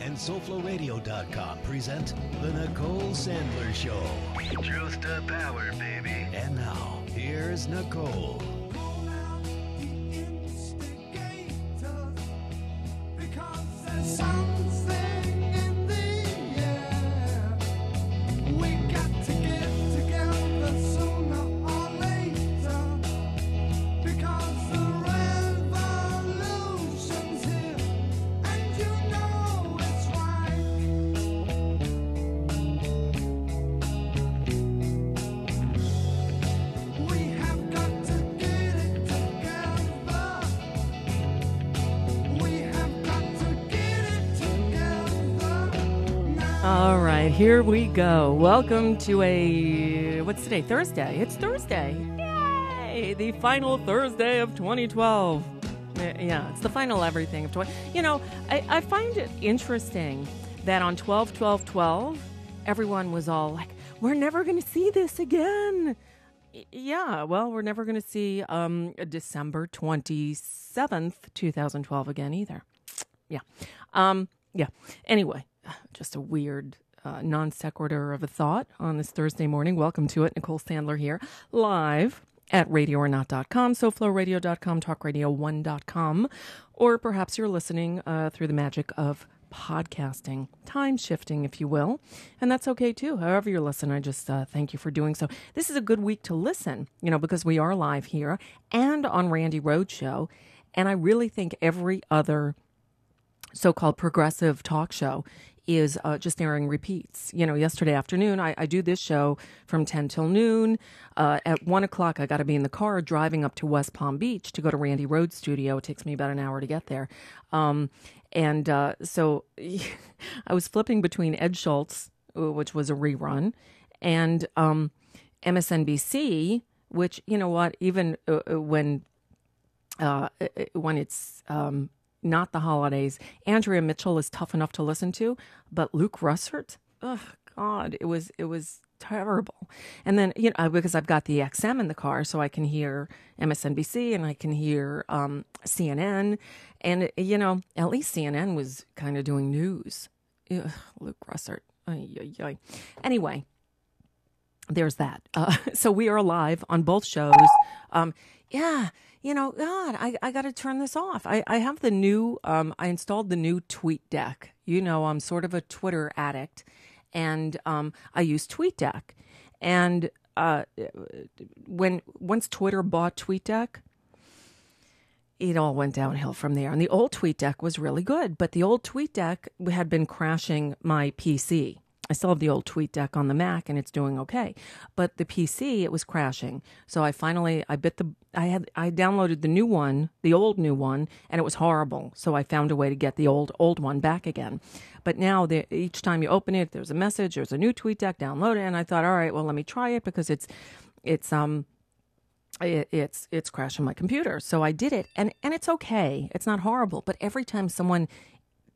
And SoFloRadio.com present The Nicole Sandler Show. Truth to power, baby. And now, here's Nicole. Right, here we go. Welcome to a what's today? Thursday. It's Thursday. Yay! The final Thursday of 2012. Uh, Yeah, it's the final everything of 20. You know, I, I find it interesting that on 12 12 12, everyone was all like, we're never going to see this again. Yeah, well, we're never going to see um, December 27th, 2012 again either. Yeah. Um, yeah. Anyway, just a weird uh, non sequitur of a thought on this Thursday morning. Welcome to it. Nicole Sandler here, live at radioornot.com, sofloradio.com, talkradio1.com, or perhaps you're listening uh, through the magic of podcasting, time shifting, if you will. And that's okay too. However, you're listening, I just uh, thank you for doing so. This is a good week to listen, you know, because we are live here and on Randi Rhodes show. And I really think every other so-called progressive talk show is uh, just airing repeats. You know, yesterday afternoon, I, I do this show from 10 till noon. Uh, at 1 o'clock, I got to be in the car driving up to West Palm Beach to go to Randi Rhodes' studio. It takes me about an hour to get there. Um, and uh, so I was flipping between Ed Schultz, uh, which was a rerun, and um, MSNBC, which, you know what, even uh, uh, when when it's um, not the holidays. Andrea Mitchell is tough enough to listen to, but Luke Russert, oh God, it was it was terrible. And then you know because I've got the XM in the car, so I can hear MSNBC and I can hear um, CNN, and you know at least CNN was kind of doing news. Ugh, Luke Russert. Ay, ay, ay. Anyway, there's that. Uh, so we are live on both shows. Um, yeah, you know, God, I, I got to turn this off. I, I have the new, um, I installed the new TweetDeck. You know, I'm sort of a Twitter addict, and um, I use TweetDeck. And uh, when once Twitter bought TweetDeck, it all went downhill from there. And the old TweetDeck was really good, but the old TweetDeck had been crashing my PC. I still have the old TweetDeck on the Mac and it's doing okay, but the PC it was crashing. So I finally I bit the I had I downloaded the new one, the old new one, and it was horrible. So I found a way to get the old old one back again. But now the, each time you open it, there's a message, there's a new TweetDeck, download it, and I thought, all right, well let me try it because it's it's um it, it's it's crashing my computer. So I did it, and and it's okay. It's not horrible. But every time someone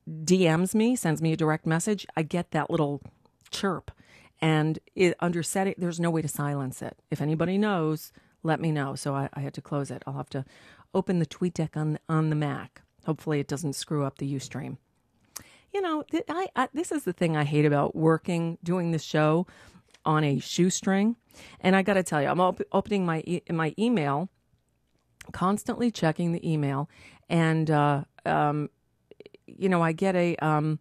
DMs me, sends me a direct message, I get that little chirp, and it, under setting, there's no way to silence it. If anybody knows, let me know. So I, I had to close it. I'll have to open the TweetDeck on on the Mac. Hopefully, it doesn't screw up the UStream. You know, th- I, I this is the thing I hate about working, doing this show on a shoestring. And I got to tell you, I'm op- opening my e- my email, constantly checking the email, and uh, um, you know, I get a. Um,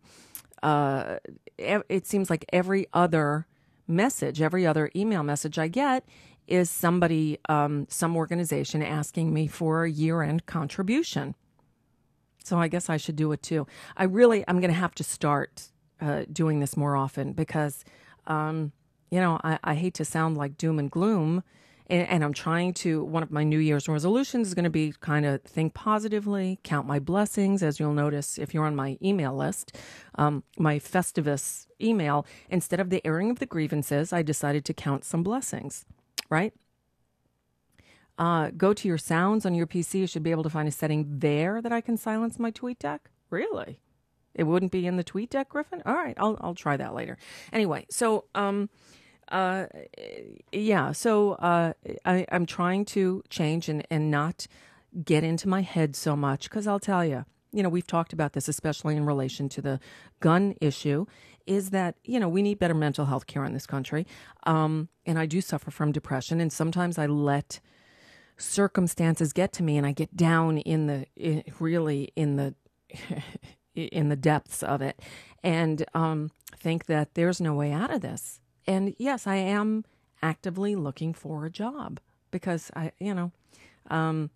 uh, it seems like every other message, every other email message I get is somebody, um, some organization asking me for a year-end contribution. So I guess I should do it too. I really, I'm going to have to start uh, doing this more often because, um, you know, I, I hate to sound like doom and gloom. And, and I'm trying to, one of my New Year's resolutions is going to be kind of think positively, count my blessings. As you'll notice if you're on my email list, um, my Festivus email, instead of the airing of the grievances, I decided to count some blessings, right? Uh, go to your sounds on your PC. You should be able to find a setting there that I can silence my TweetDeck. Really? It wouldn't be in the TweetDeck, Griffin? All right, I'll I'll try that later. Anyway, so um uh yeah, so uh I, I'm trying to change and, and not get into my head so much because I'll tell you, you know, we've talked about this, especially in relation to the gun issue, is that, you know, we need better mental health care in this country. Um, and I do suffer from depression. And sometimes I let circumstances get to me and I get down in the, in, really in the, in the depths of it and um, think that there's no way out of this. And yes, I am actively looking for a job because I, you know, um,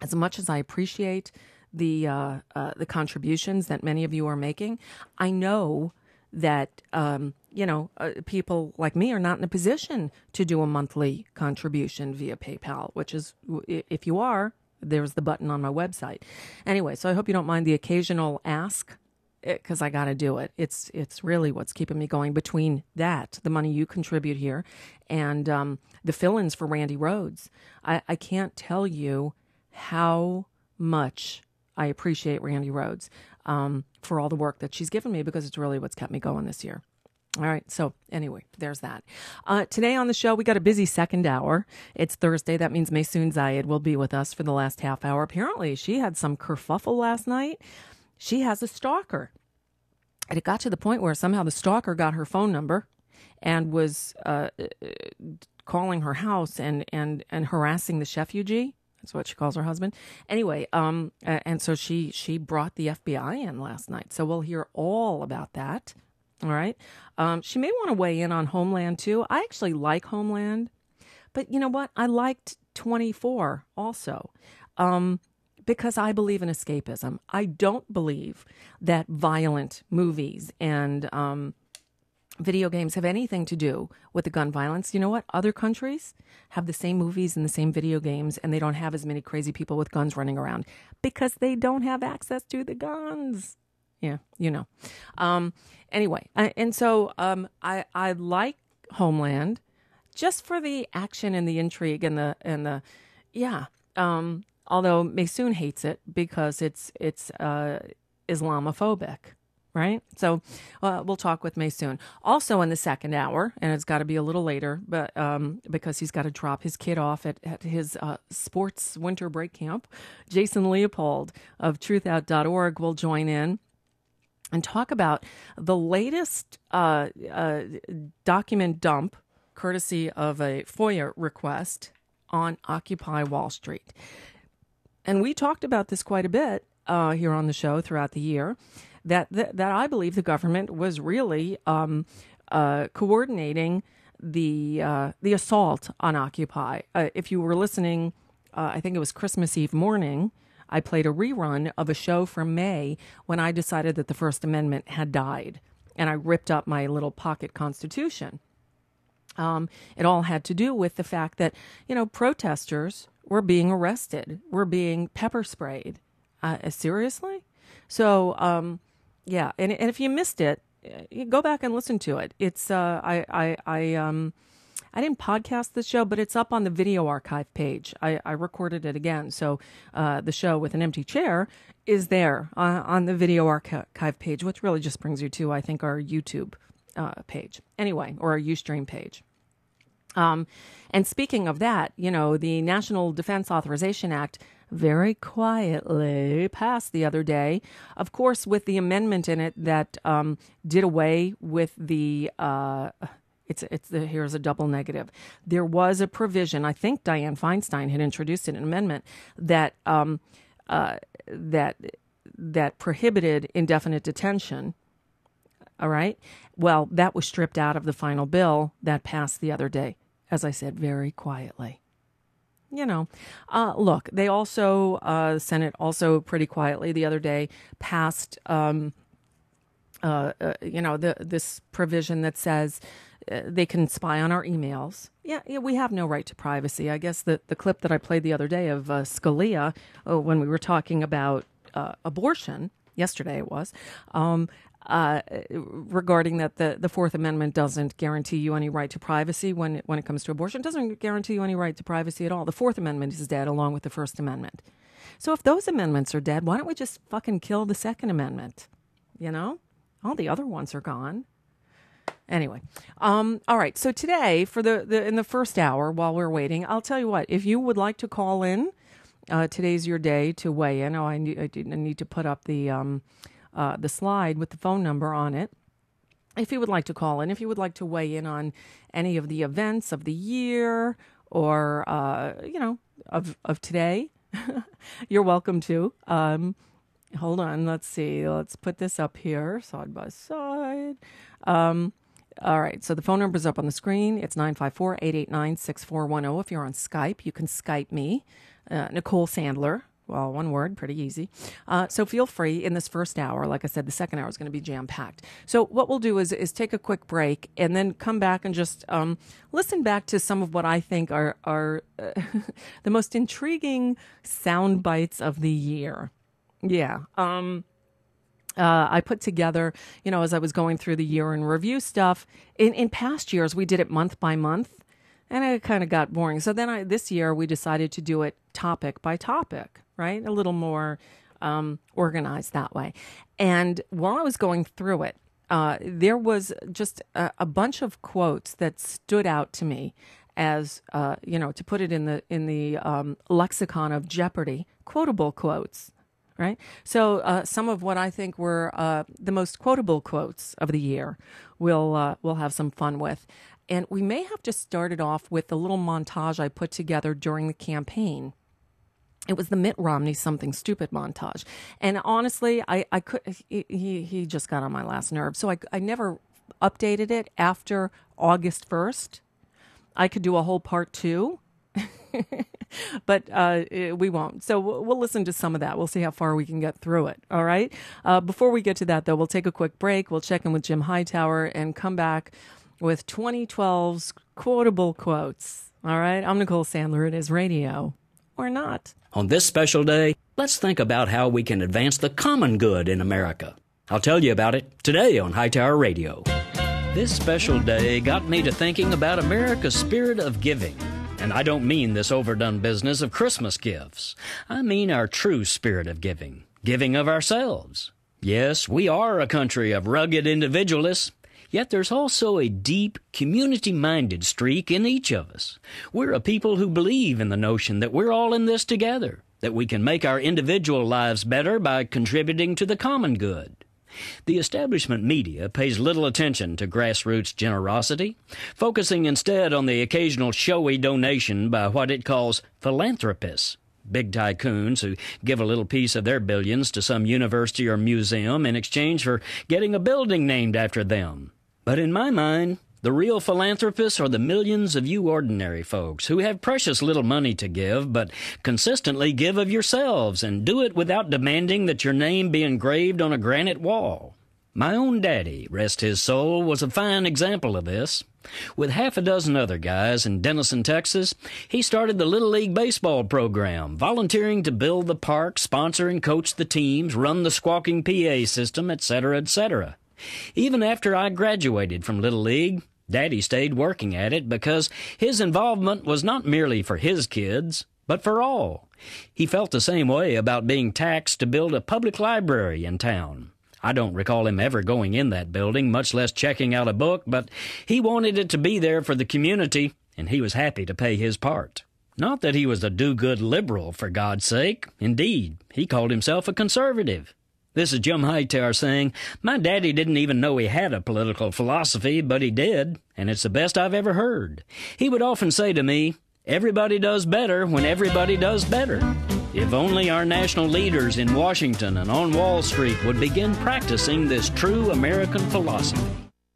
as much as I appreciate the uh, uh, the contributions that many of you are making, I know that um, you know uh, people like me are not in a position to do a monthly contribution via PayPal. Which is, if you are, there's the button on my website. Anyway, so I hope you don't mind the occasional ask because I got to do it. It's it's really what's keeping me going. Between that, the money you contribute here, and um, the fill-ins for Randi Rhodes, I, I can't tell you how much I appreciate Randi Rhodes um, for all the work that she's given me because it's really what's kept me going this year. All right. So, anyway, there's that. Uh, today on the show, we got a busy second hour. It's Thursday. That means Maysoon Zayid will be with us for the last half hour. Apparently, she had some kerfuffle last night she has a stalker. And it got to the point where somehow the stalker got her phone number and was uh, calling her house and, and, and harassing the chefugee. That's what she calls her husband. Anyway, um, and so she she brought the FBI in last night. So we'll hear all about that. All right. Um, she may want to weigh in on Homeland too. I actually like Homeland, but you know what? I liked 24 also. Um, because I believe in escapism. I don't believe that violent movies and um, video games have anything to do with the gun violence. You know what? Other countries have the same movies and the same video games, and they don't have as many crazy people with guns running around because they don't have access to the guns. Yeah, you know. Um, anyway, and so um, I I like Homeland just for the action and the intrigue and the and the yeah. Um, although Maysoon hates it because it's it's uh, Islamophobic, right? So uh, we'll talk with Maysoon. Also in the second hour, and it's got to be a little later, but um, because he's got to drop his kid off at, at his uh, sports winter break camp, Jason Leopold of TruthOut.org will join in and talk about the latest uh, uh, document dump, courtesy of a FOIA request on Occupy Wall Street and we talked about this quite a bit uh, here on the show throughout the year, that that, I believe the government was really um, uh, coordinating the uh, the assault on Occupy. Uh, if you were listening, uh, I think it was Christmas Eve morning. I played a rerun of a show from May when I decided that the First Amendment had died, and I ripped up my little pocket constitution. Um, it all had to do with the fact that you know protesters were being arrested, we're being pepper sprayed. Uh, seriously? So, um, yeah, and, and if you missed it, you go back and listen to it. It's uh, I I I um I didn't podcast the show, but it's up on the video archive page. I, I recorded it again, so uh, the show with an empty chair is there uh, on the video archive page, which really just brings you to I think our YouTube uh, page anyway, or our UStream page. Um, and speaking of that, you know, the National Defense Authorization Act very quietly passed the other day. Of course, with the amendment in it that um, did away with the. Uh, it's it's the, here's a double negative. There was a provision. I think Dianne Feinstein had introduced an amendment that um, uh, that that prohibited indefinite detention. All right. Well, that was stripped out of the final bill that passed the other day as I said, very quietly. You know, uh, look, they also, uh, Senate also pretty quietly the other day passed, um, uh, uh you know, the, this provision that says uh, they can spy on our emails. Yeah, yeah, we have no right to privacy. I guess the, the clip that I played the other day of uh, Scalia when we were talking about abortion, yesterday it was, um, uh, regarding that the, the Fourth Amendment doesn't guarantee you any right to privacy when it, when it comes to abortion. It doesn't guarantee you any right to privacy at all. The Fourth Amendment is dead along with the First Amendment. So if those amendments are dead, why don't we just fucking kill the Second Amendment? You know, all the other ones are gone. Anyway, um, all right. So today, for the, the in the first hour while we're waiting, I'll tell you what. If you would like to call in uh, today's your day to weigh in. Oh, I need, I need to put up the um, uh, the slide with the phone number on it. If you would like to call in, if you would like to weigh in on any of the events of the year or uh, you know of of today, you're welcome to. Um, hold on, let's see. Let's put this up here side by side. Um, all right, so the phone number is up on the screen. It's 954 889 6410. If you're on Skype, you can Skype me, uh, Nicole Sandler. Well, one word, pretty easy. Uh, so feel free in this first hour. Like I said, the second hour is going to be jam packed. So what we'll do is is take a quick break and then come back and just um, listen back to some of what I think are are uh, the most intriguing sound bites of the year. Yeah. Um, uh, I put together, you know, as I was going through the year in review stuff. In in past years, we did it month by month, and it kind of got boring. So then, I this year we decided to do it topic by topic, right? A little more um, organized that way. And while I was going through it, uh, there was just a, a, bunch of quotes that stood out to me as uh, you know to put it in the in the um, lexicon of Jeopardy, quotable quotes right? So uh, some of what I think were uh, the most quotable quotes of the year, we'll uh, we'll have some fun with, and we may have just started off with a little montage I put together during the campaign. It was the Mitt Romney something stupid montage, and honestly, I I could he he just got on my last nerve, so I I never updated it after August first. I could do a whole part two but uh, we won't. So we'll listen to some of that. We'll see how far we can get through it. All right. Uh, before we get to that, though, we'll take a quick break. We'll check in with Jim Hightower and come back with 2012's quotable quotes. All right. I'm Nicole Sandler. It is radio or not. On this special day, let's think about how we can advance the common good in America. I'll tell you about it today on Hightower Radio. This special day got me to thinking about America's spirit of giving. And I don't mean this overdone business of Christmas gifts. I mean our true spirit of giving, giving of ourselves. Yes, we are a country of rugged individualists, Yet there's also a deep, community minded streak in each of us. We're a people who believe in the notion that we're all in this together, that we can make our individual lives better by contributing to the common good. The establishment media pays little attention to grassroots generosity, focusing instead on the occasional showy donation by what it calls philanthropists, big tycoons who give a little piece of their billions to some university or museum in exchange for getting a building named after them. But in my mind, the real philanthropists are the millions of you ordinary folks who have precious little money to give, but consistently give of yourselves and do it without demanding that your name be engraved on a granite wall. My own daddy, rest his soul, was a fine example of this. With half a dozen other guys in Denison, Texas, he started the Little League Baseball program, volunteering to build the park, sponsor and coach the teams, run the squawking PA system, etc., etc. Even after I graduated from Little League, Daddy stayed working at it because his involvement was not merely for his kids, but for all. He felt the same way about being taxed to build a public library in town. I don't recall him ever going in that building, much less checking out a book, but he wanted it to be there for the community, and he was happy to pay his part. Not that he was a do good liberal, for God's sake. Indeed, he called himself a conservative. This is Jim Hightower saying, My daddy didn't even know he had a political philosophy, but he did, and it's the best I've ever heard. He would often say to me, Everybody does better when everybody does better. If only our national leaders in Washington and on Wall Street would begin practicing this true American philosophy.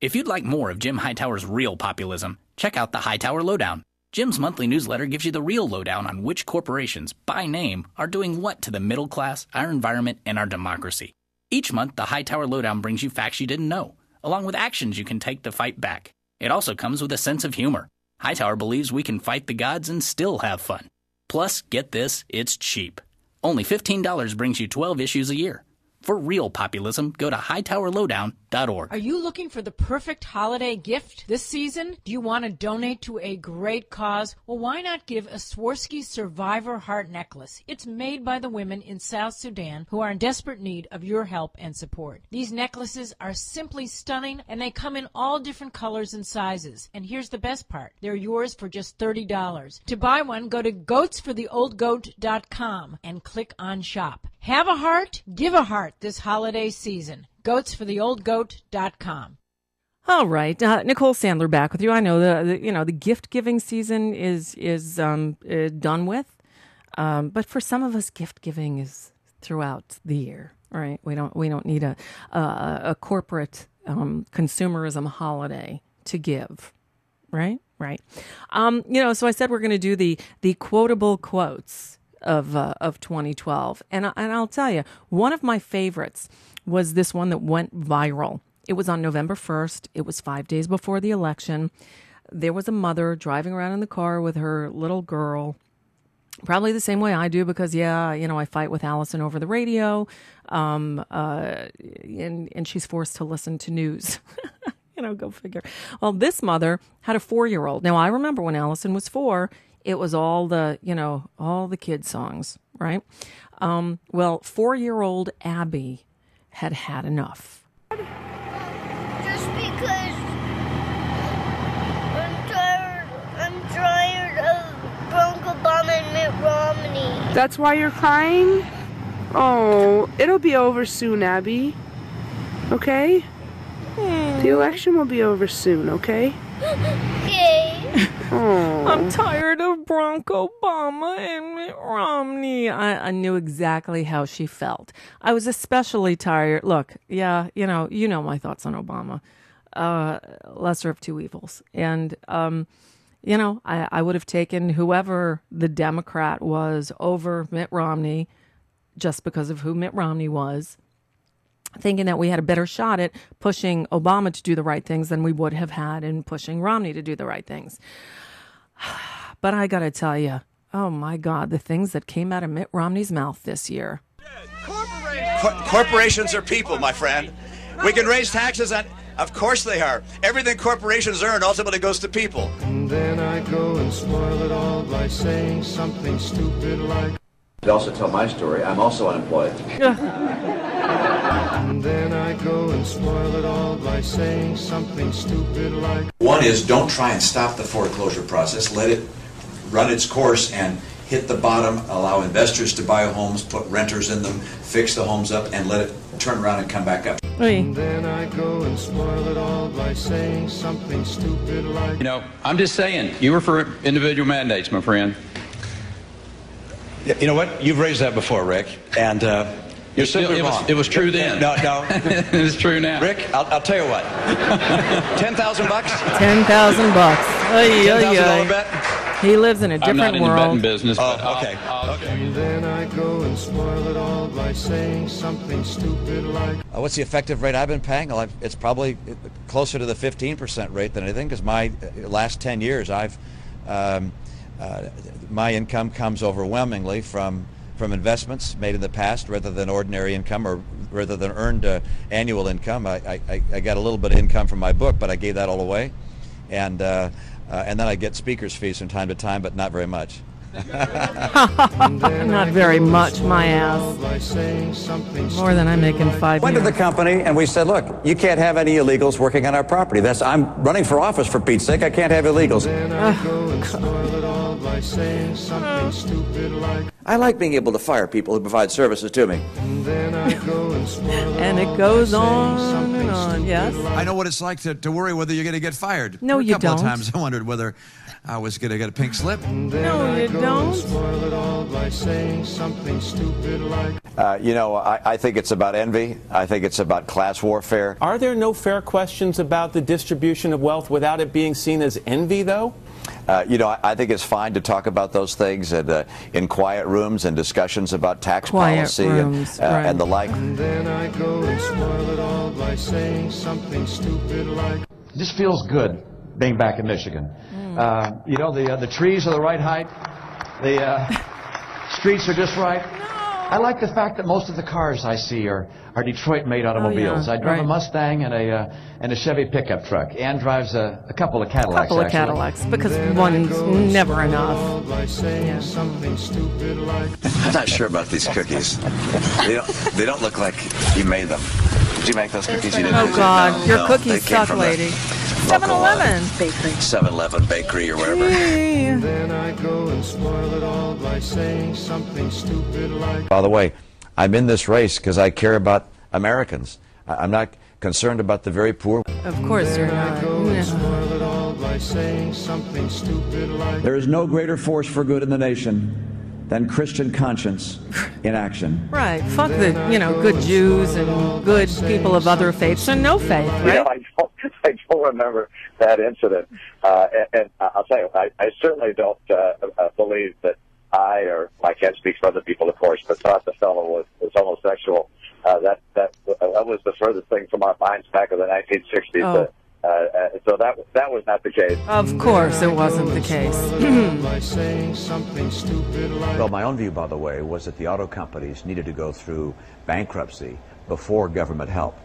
If you'd like more of Jim Hightower's real populism, check out the Hightower Lowdown. Jim's monthly newsletter gives you the real lowdown on which corporations, by name, are doing what to the middle class, our environment, and our democracy. Each month, the Hightower Lowdown brings you facts you didn't know, along with actions you can take to fight back. It also comes with a sense of humor. Hightower believes we can fight the gods and still have fun. Plus, get this, it's cheap. Only $15 brings you 12 issues a year. For real populism, go to hightowerlowdown.org. Are you looking for the perfect holiday gift this season? Do you want to donate to a great cause? Well, why not give a Swarovski Survivor Heart Necklace? It's made by the women in South Sudan who are in desperate need of your help and support. These necklaces are simply stunning and they come in all different colors and sizes. And here's the best part. They're yours for just $30. To buy one, go to goatsfortheoldgoat.com and click on shop. Have a heart, give a heart this holiday season. Goatsfortheoldgoat.com. All right, uh, Nicole Sandler back with you. I know the, the you know the gift giving season is is um, uh, done with, um, but for some of us, gift giving is throughout the year. Right? We don't we don't need a a, a corporate um, consumerism holiday to give. Right? Right. Um, you know, so I said we're going to do the the quotable quotes of uh, of 2012, and and I'll tell you, one of my favorites was this one that went viral. It was on November 1st. It was five days before the election. There was a mother driving around in the car with her little girl, probably the same way I do because, yeah, you know, I fight with Allison over the radio, um, uh, and and she's forced to listen to news. you know, go figure. Well, this mother had a four year old. Now I remember when Allison was four, it was all the you know all the kid songs, right? Um, well, four year old Abby had had enough. Just because I'm tired, I'm tired of Barack Obama and Mitt Romney. That's why you're crying? Oh, it'll be over soon, Abby. Okay? Hmm. The election will be over soon, okay? Okay. Oh. I'm tired of Barack Obama and Mitt Romney. I, I knew exactly how she felt. I was especially tired. Look, yeah, you know, you know my thoughts on Obama. Uh, lesser of two evils. And, um, you know, I, I would have taken whoever the Democrat was over Mitt Romney just because of who Mitt Romney was, thinking that we had a better shot at pushing Obama to do the right things than we would have had in pushing Romney to do the right things. But I got to tell you, oh my God, the things that came out of Mitt Romney's mouth this year. Cor- corporations are people, my friend. We can raise taxes on. Of course they are. Everything corporations earn ultimately goes to people. And then I go and spoil it all by saying something stupid like. To also tell my story, I'm also unemployed. And then I go and spoil it all by saying something stupid like. One is don't try and stop the foreclosure process. Let it run its course and hit the bottom, allow investors to buy homes, put renters in them, fix the homes up, and let it turn around and come back up. And then I go and spoil it all by saying something stupid like. You know, I'm just saying, you were for individual mandates, my friend. You know what? You've raised that before, Rick, and uh, you're simply it was, wrong. it was true then. No, no. it's true now. Rick, I'll, I'll tell you what. Ten thousand bucks. 10,000 bucks. Ay, Ten ay, thousand dollar bet. He lives in a I'm different not in the betting world. business, but Oh, okay. I'll, I'll show you. And then I go and spoil it all by saying something stupid like. Uh, what's the effective rate I've been paying? Well, I've, it's probably uh, closer to the 15% rate than anything because my uh, last 10 years, I've um, uh, my income comes overwhelmingly from from investments made in the past rather than ordinary income or rather than earned uh, annual income. I, I, I got a little bit of income from my book, but I gave that all away, and uh, uh, and then I get speakers fees from time to time, but not very much. Not very much, my ass. By saying something More than I make in five went to the company and we said, look, you can't have any illegals working on our property. That's I'm running for office for Pete's sake. I can't have illegals. Then I go and spoil it all by saying something stupid like. I like being able to fire people who provide services to me. And then I go and spoil it And it goes on and on, yes. I know what it's like to, to worry whether you're going to get fired. No, a you couple don't. of times I wondered whether I was going to get a pink slip. No, I you don't. And spoil it all by saying something stupid like. Uh, you know, I, I think it's about envy. I think it's about class warfare. Are there no fair questions about the distribution of wealth without it being seen as envy, though? Uh, you know, I, I think it's fine to talk about those things and, uh, in quiet rooms and discussions about tax Quiet policy rooms, and, uh, right. and the like. And then I go and spoil it all by saying something stupid like. This feels good being back in Michigan. Uh, you know, the uh, the trees are the right height, the uh, streets are just right. I like the fact that most of the cars I see are, are Detroit-made automobiles. Oh, yeah, I drive right. a Mustang and a uh, and a Chevy pickup truck. Ann drives a, a couple of Cadillacs. couple of actually. Cadillacs because one's never enough. I'm not sure about these cookies. They don't, they don't look like you made them. Did you make those cookies? You didn't. Oh? God, No, your no, cookies suck, from the lady. local, 7-Eleven. bakery. 7-Eleven bakery or wherever. Then I go and spoil it all by saying something stupid like. By the way, I'm in this race because I care about Americans. I- I'm not concerned about the very poor. Of course you're not. No. Spoil it all by saying something stupid like. There is no greater force for good in the nation than Christian conscience in action. Right. Fuck the, you know, good Jews and good people of other faiths and no faith, You know. I don't, I don't remember that incident, uh, and, and I'll tell you, I, I certainly don't uh, uh, believe that I, or I can't speak for other people, of course, but thought the fellow was, was homosexual. Uh, that that that was the furthest thing from our minds back in the 1960s. Oh. Uh, uh, so that that was not the case. Of course it wasn't the case. by saying something stupid like. Well, my own view, by the way, was that the auto companies needed to go through bankruptcy before government help.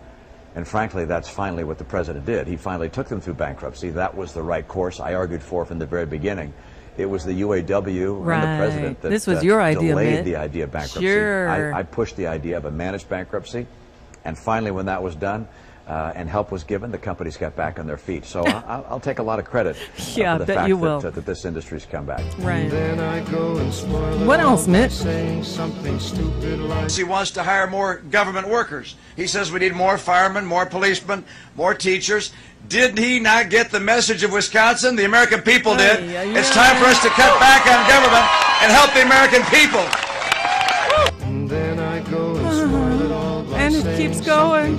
And frankly, that's finally what the president did. He finally took them through bankruptcy. That was the right course I argued for from the very beginning. It was the UAW and the president that This was uh, your idea, delayed Mitt. the idea of bankruptcy. Sure. I, I pushed the idea of a managed bankruptcy. And finally, when that was done uh, and help was given, the companies got back on their feet. So I, I'll, I'll take a lot of credit uh, Yeah, for the bet fact you that, will. uh, that this industry's come back. Right. Then I go and spoil What else, by Mitt? saying something stupid like. He wants to hire more government workers. He says we need more firemen, more policemen, more teachers. Did he not get the message of Wisconsin? The American people did. Ay, ay, It's time for us to cut back on government and help the American people. And it keeps going.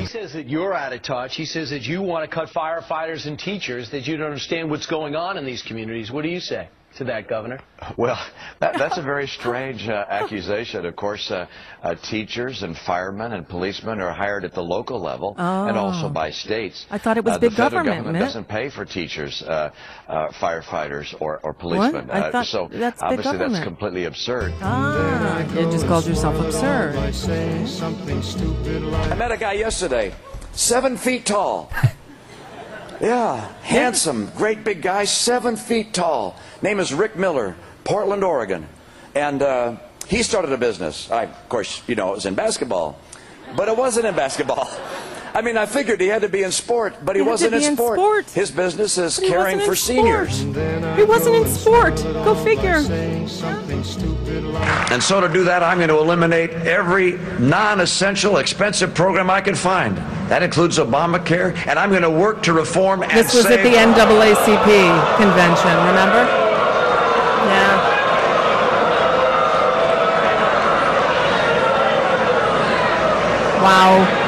He says that you're out of touch. He says that you want to cut firefighters and teachers, that you don't understand what's going on in these communities. What do you say to that, Governor? Well, that, that's a very strange uh, accusation. Of course, uh, uh, teachers and firemen and policemen are hired at the local level and Oh. also by states. I thought it was uh, big the federal government, government doesn't pay for teachers, uh, uh, firefighters, or, or policemen. I Uh, thought so that's big obviously that's completely absurd. Ah, you just called yourself absurd. By saying something stupid like. I met a guy yesterday, seven feet tall. Yeah, handsome, great big guy, seven feet tall. Name is Rick Miller, Portland, Oregon. And uh, he started a business. I, of course, you know, it was in basketball. But it wasn't in basketball. I mean, I figured he had to be in sport, but he, He wasn't be in in sport. sport. His business is But caring for in seniors. He wasn't in sport. Go figure. Saying something stupid like. And so to do that, I'm going to eliminate every non-essential, expensive program I can find. That includes Obamacare, and I'm going to work to reform and This was at the NAACP convention, remember? Yeah. Wow.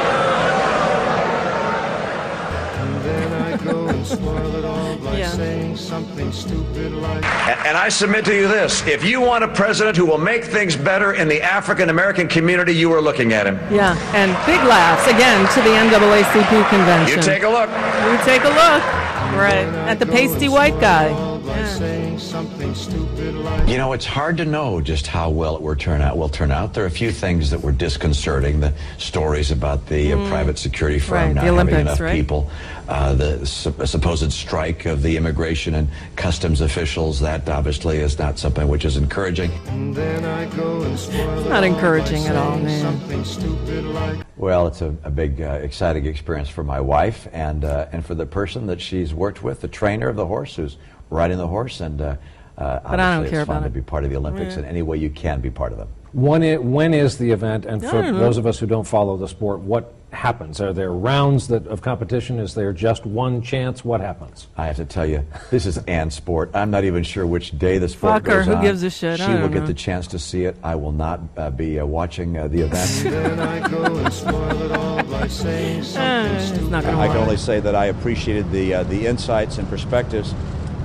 I submit to you this if you want a president who will make things better in the African American community, you are looking at him. Yeah. And big laughs again to the NAACP convention. You take a look. You take a look. Right. At the pasty white guy. By saying something stupid like. You know, it's hard to know just how well it will turn out. Will turn out. There are a few things that were disconcerting. The stories about the uh, private security firm Right, not the having enough right? people, uh, the su- supposed strike of the immigration and customs officials. That obviously is not something which is encouraging. Then I go and spoil Not encouraging at all, man. Like. Well, it's a, a big, uh, exciting experience for my wife and uh, and for the person that she's worked with, the trainer of the horse, who's riding the horse, and uh, uh, But I don't obviously care it's fun about to it. be part of the Olympics Yeah. in any way you can be part of them. When, i when is the event? And for those of us who don't follow the sport, what happens? Are there rounds that, of competition? Is there just one chance? What happens? I have to tell you, this is Ann's sport. I'm not even sure which day the sport Fuck her, goes who on. gives a shit? She I will don't get know. the chance to see it. I will not uh, be uh, watching uh, the event. Then I go and spoil it all by saying Uh, something it's stupid. not going to I work. can only say that I appreciated the uh, the insights and perspectives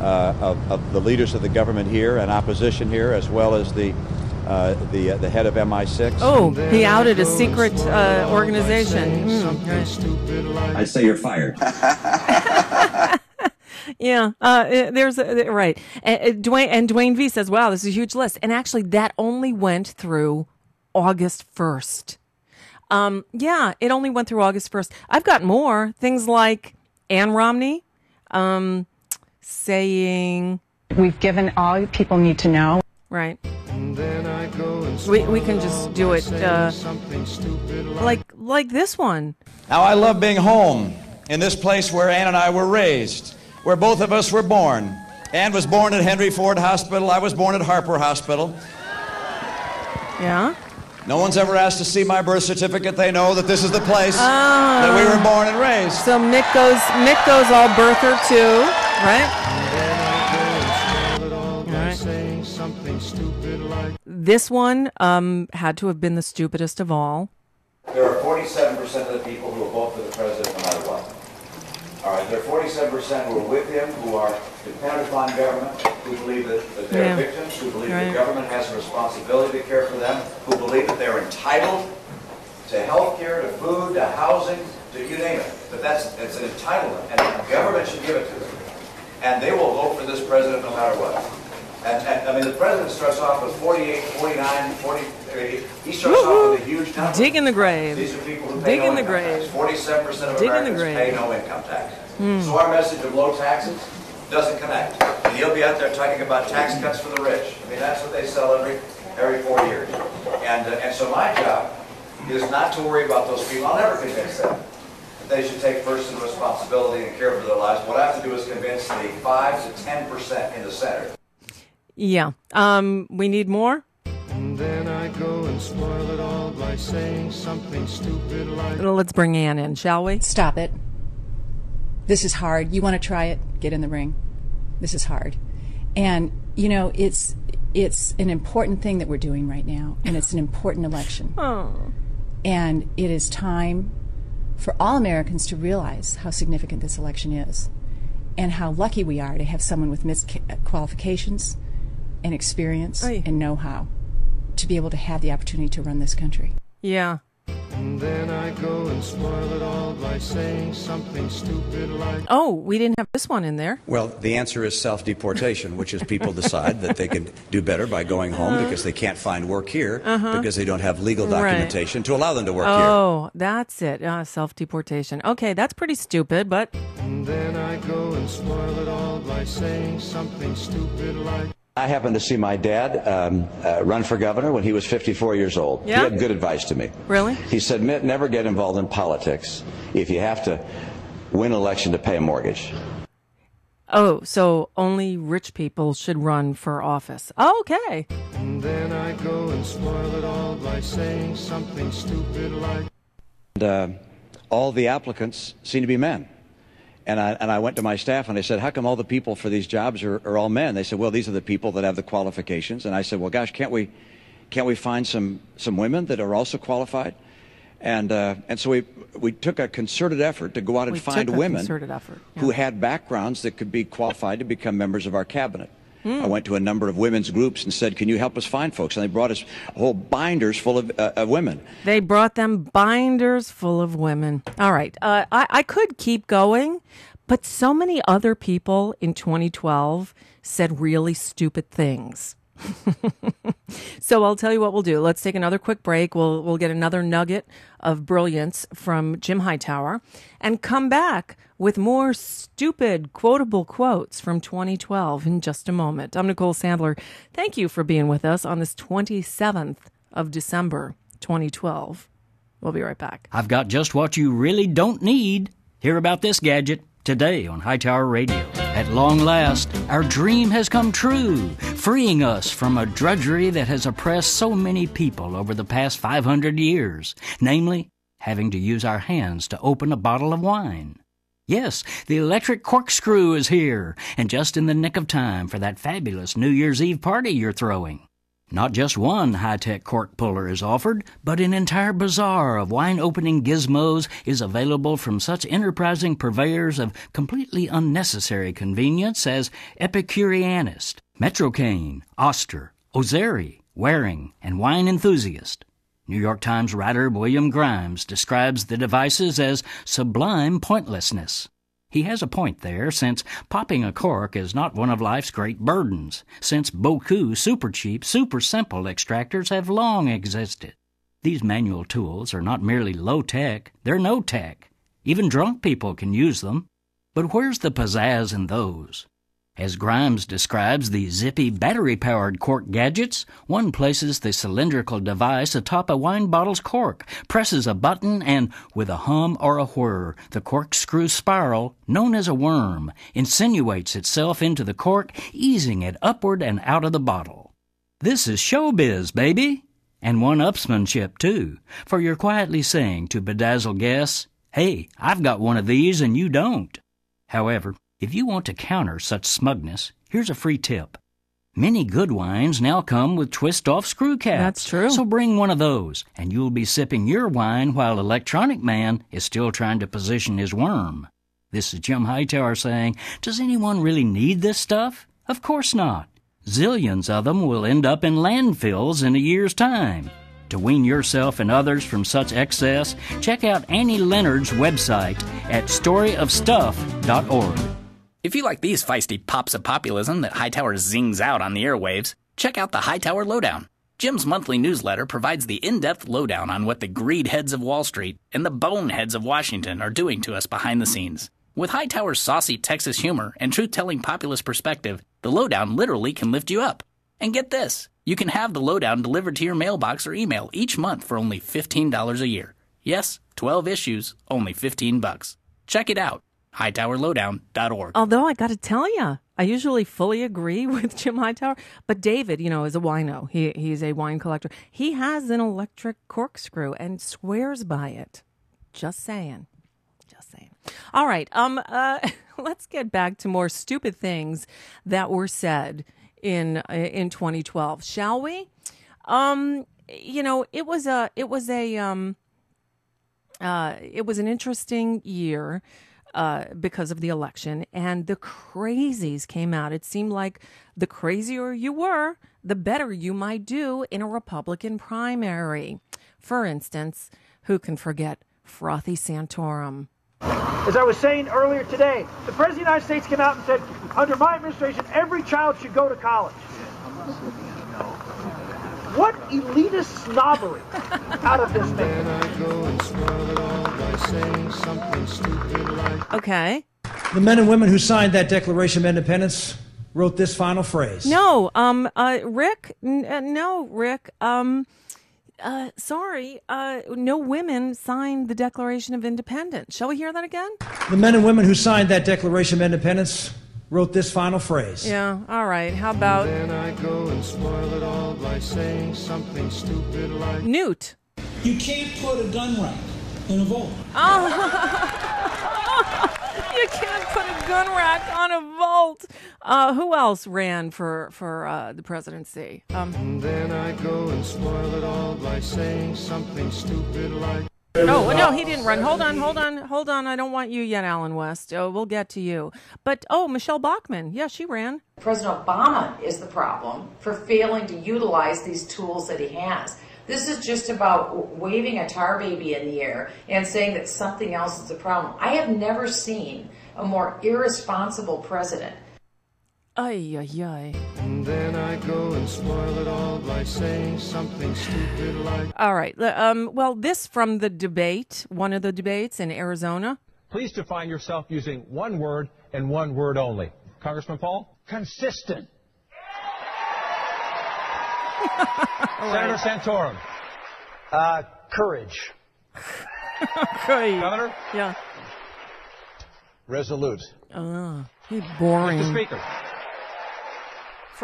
uh, of, of the leaders of the government here and opposition here, as well as the uh, the uh, the head of MI6. Oh, he outed a secret uh, organization. Mm, right. I say you're fired. Yeah, uh, uh, there's a, uh, right. Uh, Dwayne and Dwayne V says, "Wow, this is a huge list." And actually, that only went through August first. Um, yeah, it only went through August first. I've got more things like Ann Romney, um, saying, "We've given all people need to know." Right. We we can just do it uh, like like this one. Now, I love being home in this place where Ann and I were raised, where both of us were born. Ann was born at Henry Ford Hospital. I was born at Harper Hospital. Yeah. No one's ever asked to see my birth certificate. They know that this is the place that we were born and raised. So Mitt goes Mitt goes all birther too, right? This one um, had to have been the stupidest of all. There are 47% of the people who will vote for the president no matter what. All right, there are 47% who are with him, who are dependent upon government, who believe that, that they're Yeah. victims, who believe Right. that government has a responsibility to care for them, who believe that they're entitled to health care, to food, to housing, to you name it. But that's it's an entitlement, and the government should give it to them. And they will vote for this president no matter what. And, and I mean, the president starts off with 48, 49, 40. He starts off with a huge number. Dig in the grave. These are people who pay Dig no in the grave. tax. Forty-seven percent of Dig Americans pay no income tax. Hmm. So our message of low taxes doesn't connect. And he'll be out there talking about tax cuts for the rich. I mean, that's what they sell every every four years. And uh, and so my job is not to worry about those people. I'll never convince them that they should take personal responsibility and care for their lives. What I have to do is convince the five to ten percent in the Senate. Yeah. Um, we need more. And then I go and spoil it all by saying something stupid like. Let's bring Ann in, shall we? Stop it. This is hard. You want to try it? Get in the ring. This is hard. And you know, it's it's an important thing that we're doing right now, and it's an important election. Oh. And it is time for all Americans to realize how significant this election is and how lucky we are to have someone with mis- qualifications and experience and know how to be able to have the opportunity to run this country. Yeah. And then I go and spoil it all by saying something stupid like. Oh, we didn't have this one in there. Well, the answer is self deportation, which is people decide that they can do better by going home because they can't find work here Uh-huh. because they don't have legal Right. documentation to allow them to work here. Oh, that's it. Uh, Self deportation. Okay, that's pretty stupid, but And then I go and spoil it all by saying something stupid like. I happened to see my dad um, uh, run for governor when he was 54 years old. Yeah? He had good advice to me. Really? He said, Mitt, never get involved in politics if you have to win an election to pay a mortgage. oh, so only rich people should run for office. Oh, okay. And then I go and spoil it all by saying something stupid like. And, uh, all the applicants seem to be men. And I, and I went to my staff and I said, How come all the people for these jobs are, are all men? They said, Well, these are the people that have the qualifications. And I said, Well, gosh, can't we, can't we find some, some women that are also qualified? And, uh, and so we, we took a concerted effort to go out and We find women effort, who had backgrounds that could be qualified to become members of our cabinet. Hmm. I went to a number of women's groups and said, Can you help us find folks? And they brought us whole binders full of, uh, of women. They brought them binders full of women. All right. Uh, I, I could keep going, but so many other people in 2012 said really stupid things. so I'll tell you what we'll do. Let's take another quick break. We'll we'll get another nugget of brilliance from Jim Hightower and come back with more stupid quotable quotes from 2012 in just a moment. I'm Nicole Sandler. Thank you for being with us on this 27th of December 2012. We'll be right back. I've got just what you really don't need. Hear about this gadget today on Hightower Radio. At long last, our dream has come true, freeing us from a drudgery that has oppressed so many people over the past 500 years, namely, having to use our hands to open a bottle of wine. Yes, the electric corkscrew is here, and just in the nick of time for that fabulous New Year's Eve party you're throwing. Not just one high tech cork puller is offered, but an entire bazaar of wine opening gizmos is available from such enterprising purveyors of completely unnecessary convenience as Epicureanist, Metrokane, Oster, Ozeri, Waring, and Wine Enthusiast. New York Times writer William Grimes describes the devices as sublime pointlessness. He has a point there, since popping a cork is not one of life's great burdens, since beaucoup super cheap, super simple extractors have long existed. These manual tools are not merely low tech, they're no tech. Even drunk people can use them. But where's the pizzazz in those? As Grimes describes the zippy battery powered cork gadgets, one places the cylindrical device atop a wine bottle's cork, presses a button, and with a hum or a whir, the corkscrew spiral, known as a worm, insinuates itself into the cork, easing it upward and out of the bottle. This is showbiz, baby! And one upsmanship, too, for you're quietly saying to bedazzled guests, Hey, I've got one of these and you don't. However, if you want to counter such smugness, here's a free tip. Many good wines now come with twist off screw caps. That's true. So bring one of those, and you'll be sipping your wine while Electronic Man is still trying to position his worm. This is Jim Hightower saying, Does anyone really need this stuff? Of course not. Zillions of them will end up in landfills in a year's time. To wean yourself and others from such excess, check out Annie Leonard's website at storyofstuff.org. If you like these feisty pops of populism that Hightower zings out on the airwaves, check out the Hightower Lowdown. Jim's monthly newsletter provides the in depth lowdown on what the greed heads of Wall Street and the boneheads of Washington are doing to us behind the scenes. With Hightower's saucy Texas humor and truth telling populist perspective, the lowdown literally can lift you up. And get this you can have the lowdown delivered to your mailbox or email each month for only $15 a year. Yes, 12 issues, only 15 bucks. Check it out hightowerlowdown.org. Although I got to tell you, I usually fully agree with Jim Hightower, but David, you know, is a wino. He he's a wine collector. He has an electric corkscrew and swears by it. Just saying. Just saying. All right. Um uh let's get back to more stupid things that were said in uh, in 2012, shall we? Um you know, it was a it was a um uh it was an interesting year uh, because of the election, and the crazies came out. It seemed like the crazier you were, the better you might do in a Republican primary. For instance, who can forget Frothy Santorum? As I was saying earlier today, the President of the United States came out and said, under my administration, every child should go to college. What elitist snobbery out of this man. Okay. The men and women who signed that Declaration of Independence wrote this final phrase. No, um, uh, Rick, n- uh, no, Rick, um, uh, sorry, uh, no women signed the Declaration of Independence. Shall we hear that again? The men and women who signed that Declaration of Independence wrote this final phrase. Yeah, all right. How about Then I go and spoil it all by saying something stupid like Newt? You can't put a gun rack in a vault. Oh, you can't put a gun rack on a vault. Uh, who else ran for for uh, the presidency? Um, Then I go and spoil it all by saying something stupid like no, no, he didn't run. Hold on, hold on, hold on. I don't want you yet, Allen West. Oh, we'll get to you. But oh, Michele Bachmann. Yeah, she ran. President Obama is the problem for failing to utilize these tools that he has. This is just about waving a tar baby in the air and saying that something else is the problem. I have never seen a more irresponsible president. Ay, ay, ay. And then I go and spoil it all by saying something stupid like All right. Um, well, this from the debate, one of the debates in Arizona. Please define yourself using one word and one word only. Congressman Paul? Consistent. Senator Santorum? Uh, courage. Governor? Yeah. Resolute. Uh, he's boring. Mr. Speaker?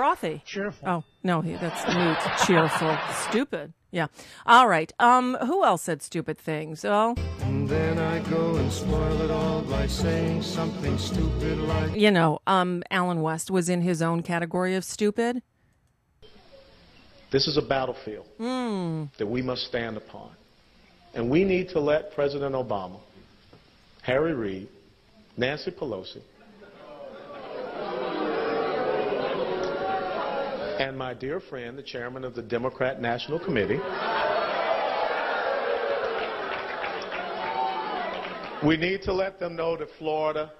Frothy. Cheerful. Oh, no, he, that's Newt. Cheerful. Stupid. Yeah. All right. Um, who else said stupid things? Oh, And then I go and spoil it all by saying something stupid like you know, um, Allen West was in his own category of stupid. This is a battlefield Hmm. that we must stand upon. And we need to let President Obama, Harry Reid, Nancy Pelosi, and my dear friend, the chairman of the Democrat National Committee, we need to let them know that Florida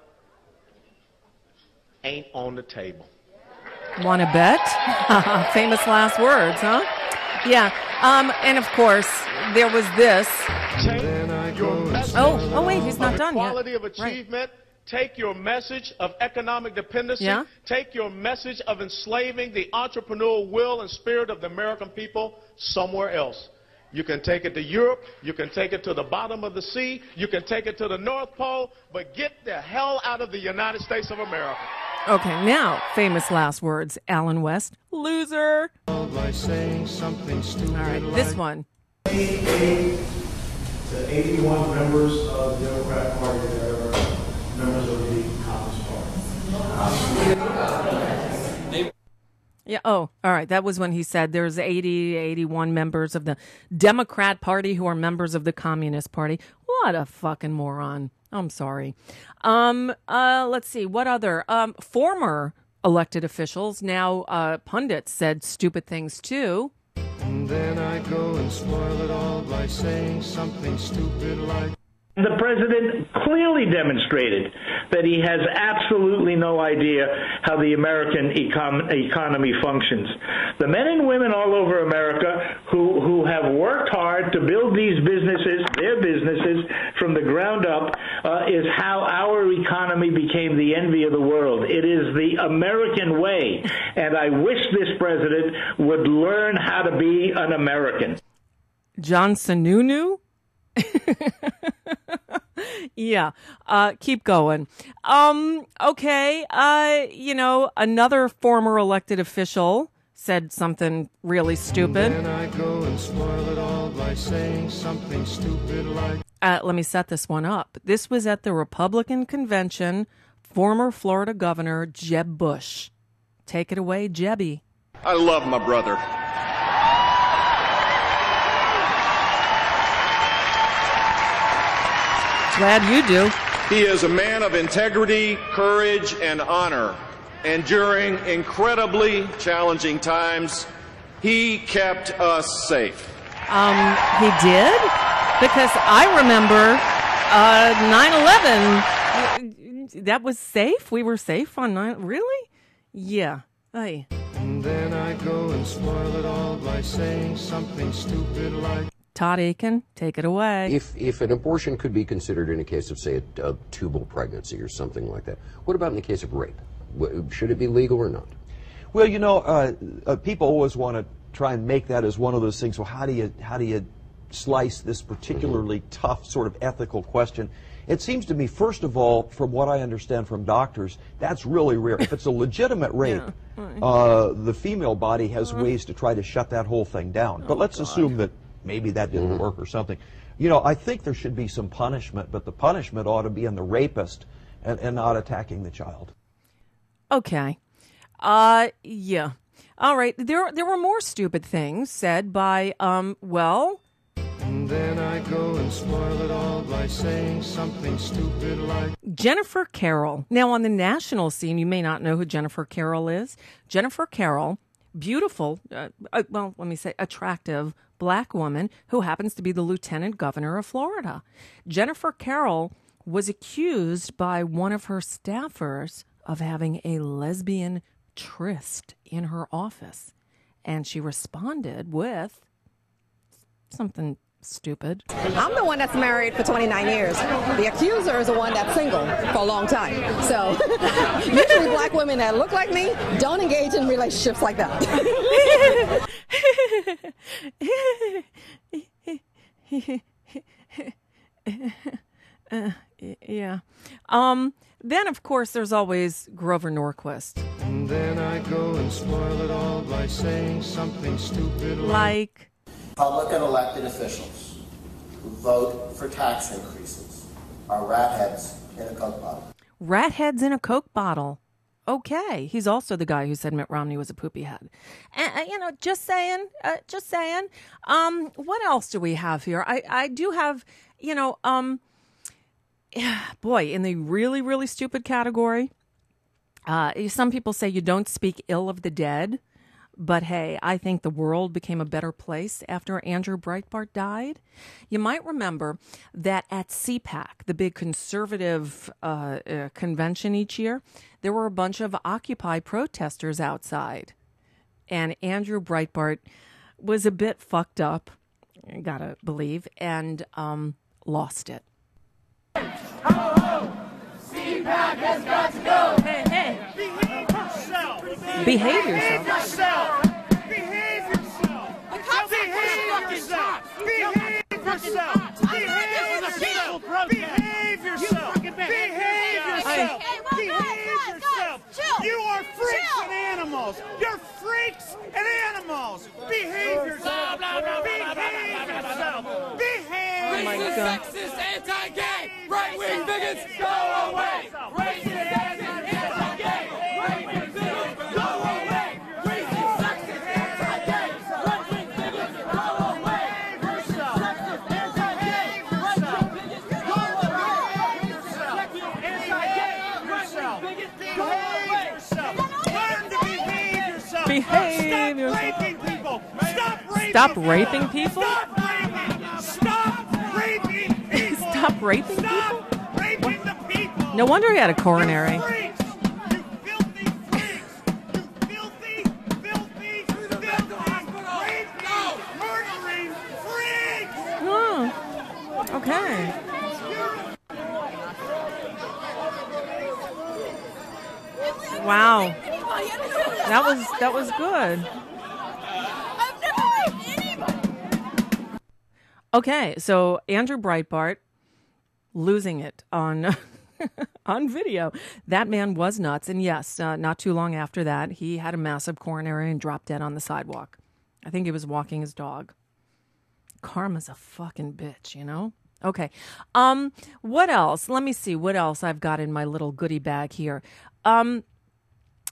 ain't on the table. Want to bet? Famous last words, huh? Yeah. Um, and of course, there was this. Oh, oh wait, he's not of done yet. equality of Right. Achievement. Take your message of economic dependency. Yeah. Take your message of enslaving the entrepreneurial will and spirit of the American people somewhere else. You can take it to Europe. You can take it to the bottom of the sea. You can take it to the North Pole. But get the hell out of the United States of America. Okay, now famous last words. Allen West, loser. By saying something stupid All right, this one. to 81 members of the Democrat Party that are members of the Congress Party. Yeah. Oh, all right. That was when he said there's 80, 81 members of the Democrat Party who are members of the Communist Party. What a fucking moron. I'm sorry. Um. Uh. Let's see. What other um former elected officials now uh pundits said stupid things too. And then I go and spoil it all by saying something stupid like. The president clearly demonstrated that he has absolutely no idea how the American econ- economy functions. The men and women all over America who, who have worked hard to build these businesses, their businesses, from the ground up, uh, is how our economy became the envy of the world. It is the American way. And I wish this president would learn how to be an American. John Sununu. yeah. Uh, keep going. Um, okay. Uh, you know, another former elected official said something really stupid. Then I go and spoil it all by saying something stupid like. Uh, let me set this one up. This was at the Republican convention. Former Florida Governor Jeb Bush. Take it away, Jebby. I love my brother. Glad you do. He is a man of integrity, courage, and honor. And during incredibly challenging times, he kept us safe. Um, he did? Because I remember uh, 9 11. That was safe? We were safe on 9 Really? Yeah. Ay. And then I go and spoil it all by saying something stupid like. Todd Akin, take it away. If, if an abortion could be considered in a case of, say, a, a tubal pregnancy or something like that, what about in the case of rape? Should it be legal or not? Well, you know, uh, uh, people always want to try and make that as one of those things. Well, how do you how do you slice this particularly tough sort of ethical question? It seems to me, first of all, from what I understand from doctors, that's really rare. If it's a legitimate rape, uh, the female body has ways to try to shut that whole thing down. but let's assume that maybe that didn't work or something. You know, I think there should be some punishment, but the punishment ought to be on the rapist and, and not attacking the child. Okay. Uh yeah. All right. There there were more stupid things said by um well, And then I go and spoil it all by saying something stupid like. Jennifer Carroll. Now, on the national scene, you may not know who Jennifer Carroll is. Jennifer Carroll, beautiful, uh, uh, well, let me say, attractive black woman who happens to be the lieutenant governor of Florida. Jennifer Carroll was accused by one of her staffers of having a lesbian tryst in her office. And she responded with something stupid. I'm the one that's married for 29 years. The accuser is the one that's single for a long time. So usually black women that look like me don't engage in relationships like that. Uh, yeah. Um, then, of course, there's always Grover Norquist. And then I go and spoil it all by saying something stupid Like, Public and elected officials who vote for tax increases are rat heads in a Coke bottle. rat heads in a Coke bottle. Okay. He's also the guy who said Mitt Romney was a poopy head. And, you know, just saying, uh, just saying. Um, what else do we have here? I, I do have, you know, um, boy, in the really, really stupid category, uh, some people say you don't speak ill of the dead. But hey, I think the world became a better place after Andrew Breitbart died. You might remember that at CPAC, the big conservative uh, uh, convention each year, there were a bunch of Occupy protesters outside. And Andrew Breitbart was a bit fucked up, gotta believe, and um, lost it. CPAC has got to go. Hey, hey. Behave yourself. Behave yourself. Behave yourself. Behave yourself. Behave yourself. Behave yourself. Behave yourself. Behave yourself. Behave yourself. You are freaks and animals. You're freaks and animals. Behave yourself. Behave yourself. Behave. Oh my God. Sexist, anti-gay, right-wing bigots, go away. Racist, Stop raping Stop people. raping people? Stop raping. Stop raping people. Stop raping people? Stop raping the people. No wonder he had a coronary. Freaks. You filthy freaks. You filthy, filthy, filthy, raping, murdering freaks. Oh, okay. Wow. That was that was good. Okay, so Andrew Breitbart losing it on on video. That man was nuts, and yes, uh, not too long after that, he had a massive coronary and dropped dead on the sidewalk. I think he was walking his dog. Karma's a fucking bitch, you know? Okay. Um, what else? Let me see what else I've got in my little goodie bag here. Um,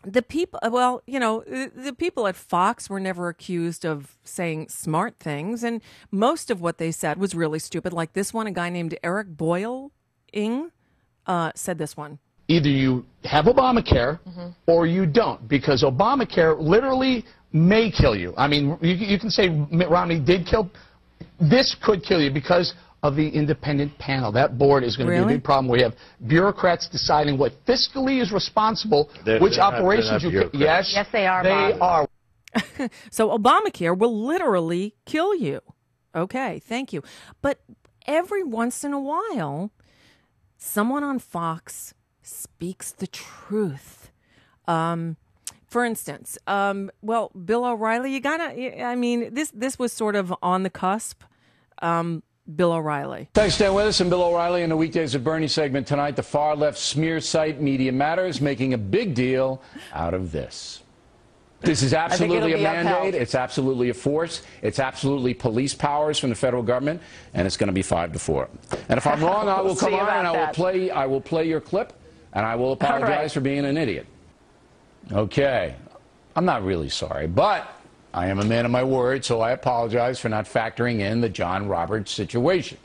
the people, well, you know, the, people at Fox were never accused of saying smart things, and most of what they said was really stupid. Like this one, a guy named Eric Boyle Ing uh, said this one. either you have Obamacare or you don't, because Obamacare literally may kill you. I mean, you, you can say Mitt Romney did kill. This could kill you because of the independent panel. That board is going to be a big problem. We have bureaucrats deciding what fiscally is responsible, They're- which they're operations they're you can. Yes. Yes, they are, They Bob. are. So Obamacare will literally kill you. Okay, thank you. But every once in a while, someone on Fox speaks the truth. Um, for instance, um, well, Bill O'Reilly, you gotta. I mean, this this was sort of on the cusp. Um, Bill O'Reilly. Thanks, Dan with us. I'm Bill O'Reilly in the Weekdays of Bernie segment tonight. The far left smear site Media Matters making a big deal out of this. This is I think it'll absolutely a mandate. upheld. It's absolutely a force. It's absolutely police powers from the federal government, and it's going to be five to four. And if I'm wrong, I will We'll come on and I will that. play. I will play your clip, and I will apologize right. for being an idiot. Okay, I'm not really sorry, but I am a man of my word, so I apologize for not factoring in the John Roberts situation.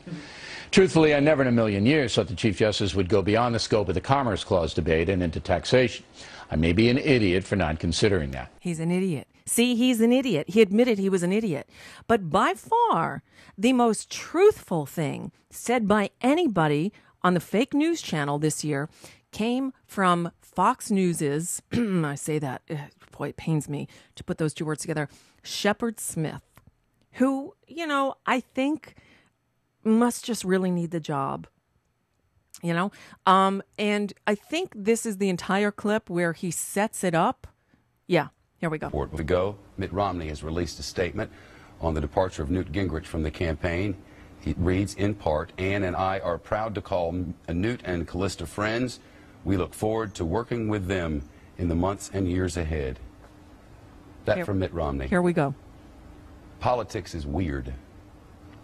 Truthfully, I never in a million years thought the Chief Justice would go beyond the scope of the Commerce Clause debate and into taxation. I may be an idiot for not considering that. He's an idiot. See, he's an idiot. He admitted he was an idiot. But by far, the most truthful thing said by anybody on the fake news channel this year came from Fox News's, I say that, eh, boy, it pains me to put those two words together, Shepard Smith, who, you know, I think must just really need the job you know um and i think this is the entire clip where he sets it up yeah here we go Report ago, Mitt Romney has released a statement on the departure of Newt Gingrich from the campaign. It reads in part, Ann and I are proud to call Newt and Callista friends. We look forward to working with them in the months and years ahead. That Here- from Mitt Romney. here we go. Politics is weird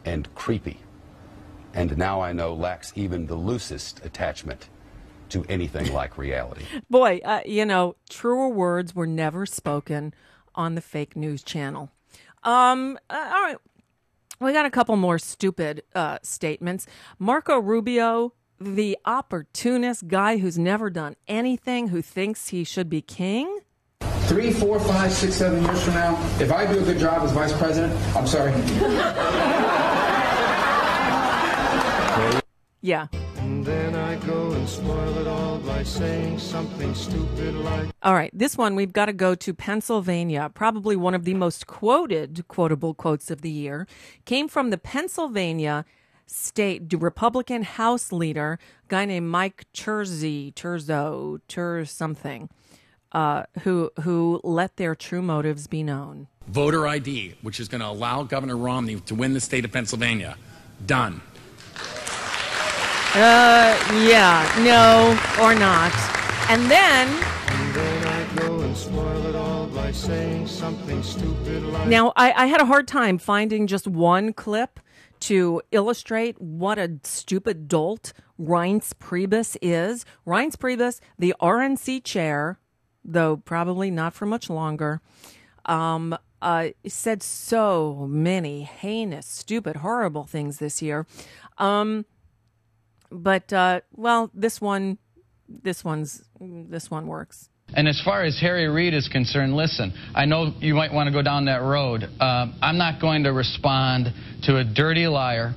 and creepy, and now I know lacks even the loosest attachment to anything like reality. boy uh, you know truer words were never spoken on the fake news channel. Um uh, all right. We got a couple more stupid uh, statements. Marco rubio the opportunist guy who's never done anything who thinks he should be king Three, four, five, six, seven years from now, if I do a good job as vice president, I'm sorry. Yeah. And then I go and spoil it all by saying something stupid like. All right, this one we've got to go to Pennsylvania. Probably one of the most quoted, quotable quotes of the year came from the Pennsylvania state Republican House leader, guy named Mike Terzi, Terzo, Ter something, uh, who who let their true motives be known. Voter ID, which is going to allow Governor Romney to win the state of Pennsylvania. Done. Uh, yeah, no, or not. And then. I go and spoil it all by saying something stupid like. Now, I, I had a hard time finding just one clip to illustrate what a stupid dolt Reince Priebus is. Reince Priebus, the RNC chair, though probably not for much longer, um, uh, said so many heinous, stupid, horrible things this year. Um, but uh, well, this one, this one's this one works. And as far as Harry Reid is concerned, listen, I know you might want to go down that road. Uh, I'm not going to respond to a dirty liar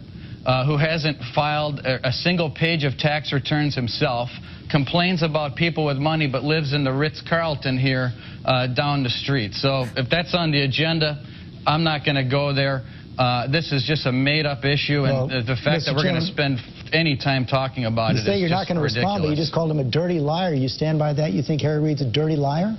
uh, who hasn't filed a, a, single page of tax returns himself, complains about people with money, but lives in the Ritz Carlton here uh, down the street. So if that's on the agenda, I'm not going to go there. Uh, this is just a made-up issue, and well, the fact Mr. that we're going to spend any time talking about you it say is you're not going to respond, but you just called him a dirty liar. You stand by that? You think Harry Reid's a dirty liar?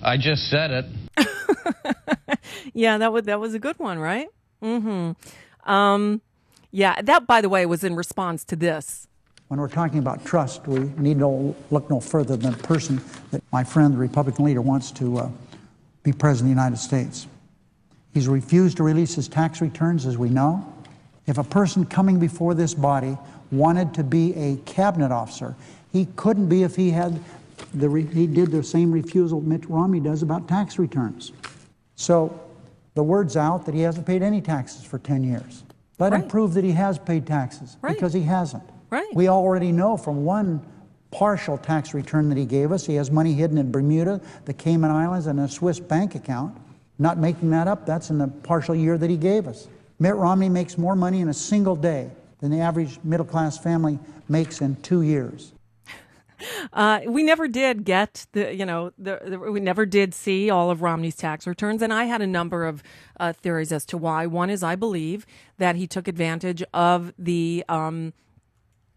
I just said it. yeah, that was that was a good one, right? Mm-hmm. Um, yeah, that by the way was in response to this. When we're talking about trust, we need to look no further than the person that my friend, the Republican leader, wants to uh, be president of the United States. He's refused to release his tax returns, as we know. If a person coming before this body wanted to be a cabinet officer, he couldn't be if he had the he did the same refusal Mitt Romney does about tax returns. So the word's out that he hasn't paid any taxes for 10 years. Let right. him prove that he has paid taxes right. because he hasn't. Right. We already know from one partial tax return that he gave us, he has money hidden in Bermuda, the Cayman Islands, and a Swiss bank account. Not making that up, that's in the partial year that he gave us. Mitt Romney makes more money in a single day than the average middle class family makes in two years. Uh, we never did get the, you know, the, the, we never did see all of Romney's tax returns, and I had a number of uh, theories as to why. One is I believe that he took advantage of the um,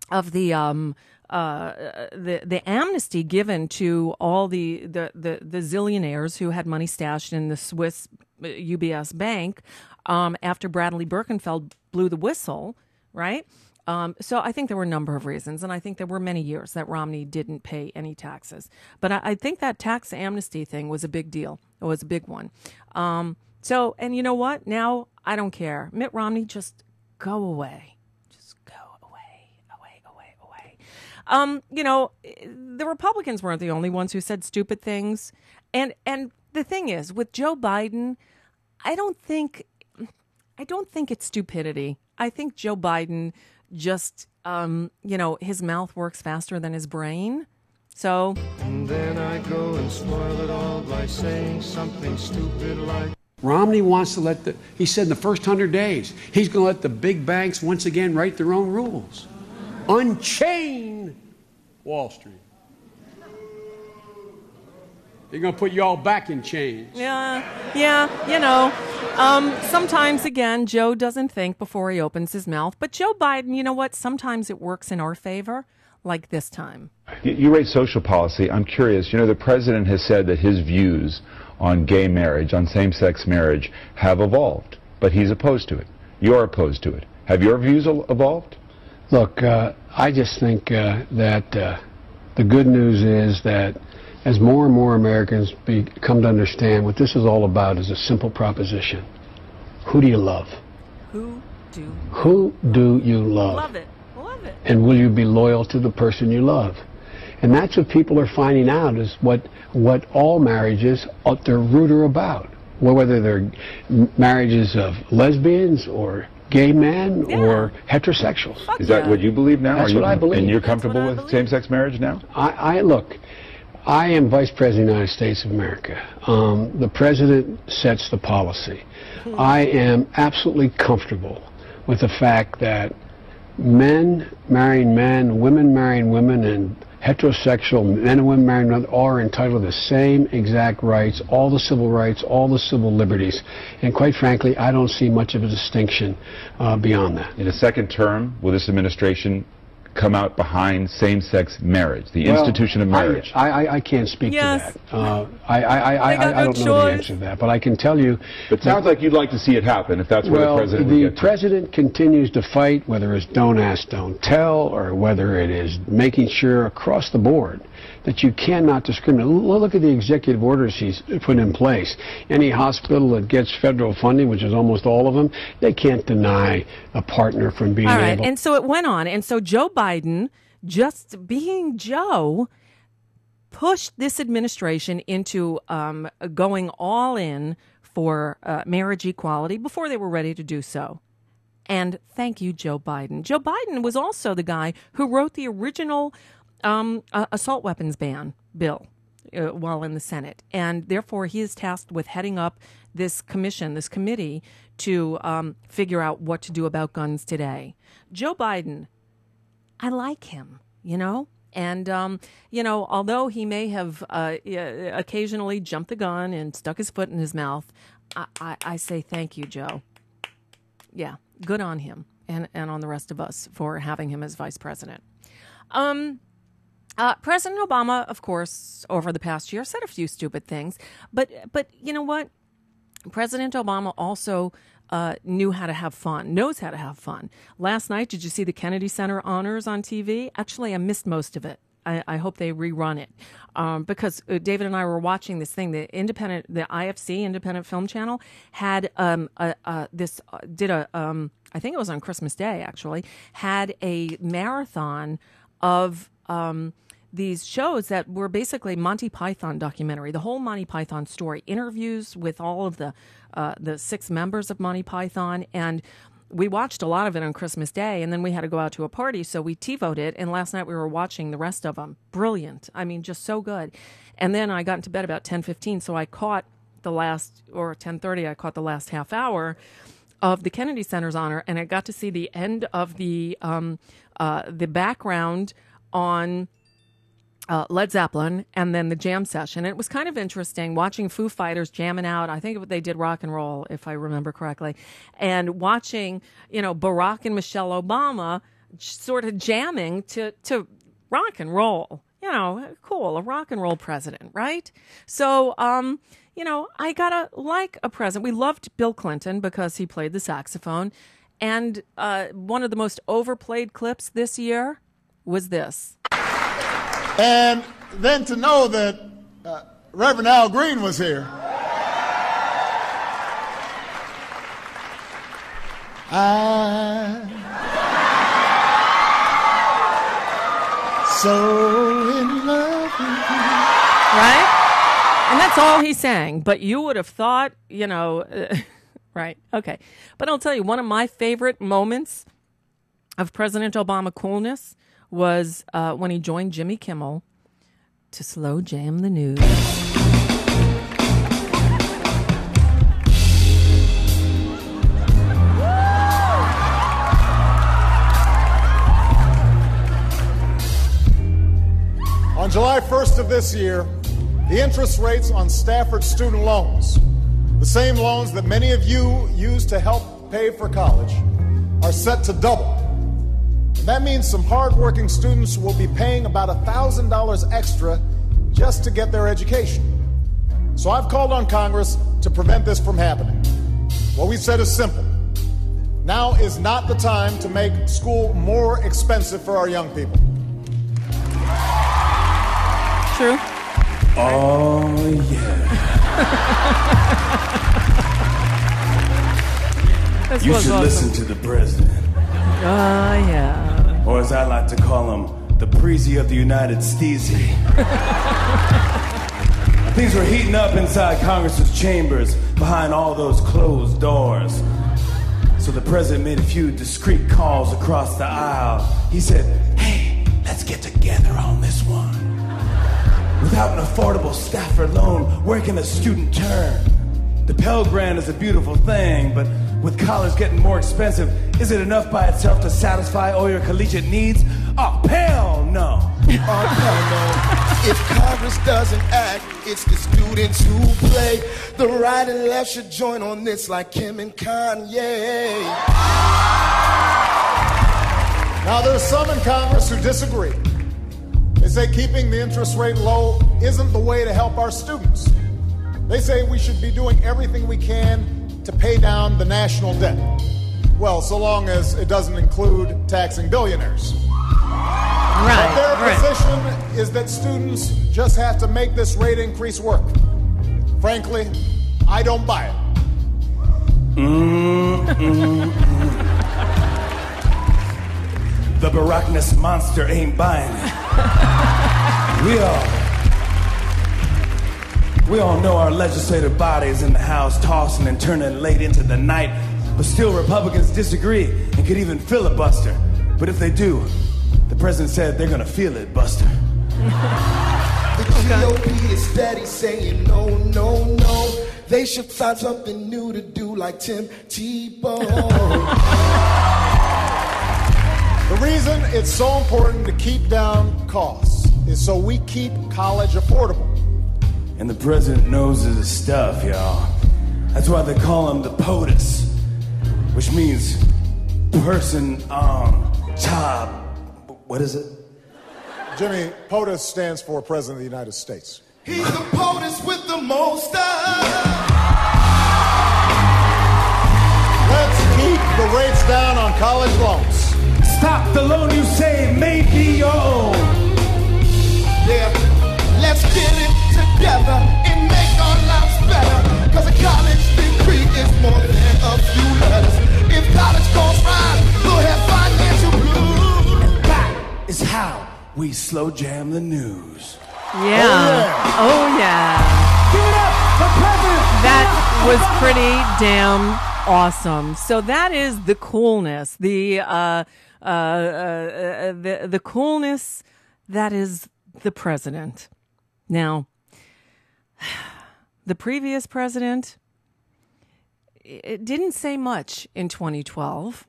of the um, uh, the the amnesty given to all the, the the the zillionaires who had money stashed in the Swiss UBS uh, bank um, after Bradley Birkenfeld blew the whistle, right? Um, so I think there were a number of reasons, and I think there were many years that Romney didn't pay any taxes. But I, I think that tax amnesty thing was a big deal. It was a big one. Um, so, and you know what? Now I don't care. Mitt Romney, just go away. Um, you know, the Republicans weren't the only ones who said stupid things. And and the thing is, with Joe Biden, I don't think I don't think it's stupidity. I think Joe Biden just um, you know, his mouth works faster than his brain. So And then I go and spoil it all by saying something stupid like Romney wants to let the, he said in the first 100 days, he's going to let the big banks once again write their own rules. Unchain Wall Street. They're going to put you all back in chains. Yeah, yeah, you know. Um, sometimes, again, Joe doesn't think before he opens his mouth. But Joe Biden, you know what? Sometimes it works in our favor, like this time. You, you raise social policy. I'm curious. You know, the president has said that his views on gay marriage, on same sex marriage, have evolved, but he's opposed to it. You're opposed to it. Have your views evolved? Look, uh, I just think uh, that uh, the good news is that as more and more Americans be, come to understand what this is all about is a simple proposition. Who do you love? Who do Who do you love? Love it. Love it. And will you be loyal to the person you love? And that's what people are finding out is what what all marriages at their root are about. Well, whether they're marriages of lesbians or gay men yeah. or heterosexuals. Fuck Is that yeah. what you believe now? That's you, what I believe. And you're comfortable with same-sex marriage now? I, I, look. I am Vice President of the United States of America. Um, the President sets the policy. I am absolutely comfortable with the fact that men marrying men, women marrying women, and heterosexual men and women marrying men are entitled to the same exact rights, all the civil rights, all the civil liberties. And quite frankly, I don't see much of a distinction uh, beyond that. In a second term, will this administration come out behind same-sex marriage, the Well, institution of marriage? I, I, I can't speak Yes. to that. Uh, I, I, I, I, I don't know the answer to that, but I can tell you. It sounds like you'd like to see it happen if that's where well, the president would the get to. president continues to fight, whether it's don't ask, don't tell, or whether it is making sure across the board that you cannot discriminate. Look at the executive orders he's put in place. Any hospital that gets federal funding, which is almost all of them, they can't deny a partner from being All right. able. And so it went on. And so Joe Biden, just being Joe, pushed this administration into um, going all in for uh, marriage equality before they were ready to do so. And thank you, Joe Biden. Joe Biden was also the guy who wrote the original um, assault weapons ban bill uh, while in the Senate. And therefore, he is tasked with heading up this commission, this committee, to um, figure out what to do about guns today. Joe Biden, I like him, you know? And, um, you know, although he may have uh, occasionally jumped the gun and stuck his foot in his mouth, I, I, I say thank you, Joe. Yeah, good on him and, and on the rest of us for having him as vice president. Um, uh, President Obama, of course, over the past year said a few stupid things, but but you know what? President Obama also uh, knew how to have fun, knows how to have fun. Last night, did you see the Kennedy Center honors on TV? Actually, I missed most of it. I, I hope they rerun it um, because uh, David and I were watching this thing. The independent, the IFC Independent Film Channel had um, a, a, this uh, did a um, I think it was on Christmas Day actually had a marathon of um, these shows that were basically Monty Python documentary, the whole Monty Python story, interviews with all of the uh, the six members of Monty Python, and we watched a lot of it on Christmas Day, and then we had to go out to a party, so we TiVoed it, and last night we were watching the rest of them. Brilliant, I mean, just so good. And then I got into bed about ten fifteen, so I caught the last or ten thirty. I caught the last half hour of the Kennedy Center's honor, and I got to see the end of the um, uh, the background on uh, Led Zeppelin and then the jam session. It was kind of interesting watching Foo Fighters jamming out. I think what they did rock and roll, if I remember correctly, and watching you know Barack and Michelle Obama sort of jamming to to rock and roll. You know, cool, a rock and roll president, right? So, um, you know, I gotta like a president. We loved Bill Clinton because he played the saxophone, and uh, one of the most overplayed clips this year was this. And then to know that uh, Reverend Al Green was here. I so in love with you. right? And that's all he sang. But you would have thought, you know, uh, right? Okay. But I'll tell you, one of my favorite moments of President Obama coolness was uh, when he joined Jimmy Kimmel to slow jam the news. On July 1st of this year, the interest rates on Stafford student loans, the same loans that many of you used to help pay for college, are set to double. And that means some hardworking students will be paying about $1,000 extra just to get their education. So I've called on Congress to prevent this from happening. What we said is simple. Now is not the time to make school more expensive for our young people. True. Oh, yeah. You should awesome. listen to the president. Ah, yeah. Or as I like to call him, the Preezy of the United Steezy. Things were heating up inside Congress's chambers behind all those closed doors. So the president made a few discreet calls across the aisle. He said, hey, let's get together on this one. Without an affordable Stafford loan, where can a student turn? The Pell Grant is a beautiful thing, but with college getting more expensive, is it enough by itself to satisfy all your collegiate needs? Oh, hell no. Oh, hell no. If Congress doesn't act, it's the students who play. The right and left should join on this like Kim and Kanye. Now, there's some in Congress who disagree. They say keeping the interest rate low isn't the way to help our students. They say we should be doing everything we can to pay down the national debt. Well, so long as it doesn't include taxing billionaires. Right, But their right. position is that students just have to make this rate increase work. Frankly, I don't buy it. Mm, mm, mm. The Barackness monster ain't buying it. We all, we all know our legislative bodies in the House tossing and turning late into the night, but still Republicans disagree and could even filibuster. But if they do, the president said they're gonna feel it, Buster. The GOP is steady saying no, no, no. They should find something new to do like Tim Tebow. The reason it's so important to keep down costs is so we keep college affordable. And the president knows his stuff, y'all. That's why they call him the POTUS, which means person on top. What is it? Jimmy, POTUS stands for President of the United States. He's the POTUS with the most Let's keep the rates down on college loans. Stop the loan you say may be your own. Yeah, let's get it together and make our lives better. Cause a college degree is more than a few letters. If college costs rise, we'll have financial blues. That is how we slow jam the news. Yeah. Oh, yeah. Give it up for President. That was pretty damn awesome. So that is the coolness, the uh, uh, uh, the the coolness that is the president. Now, the previous president it didn't say much in 2012,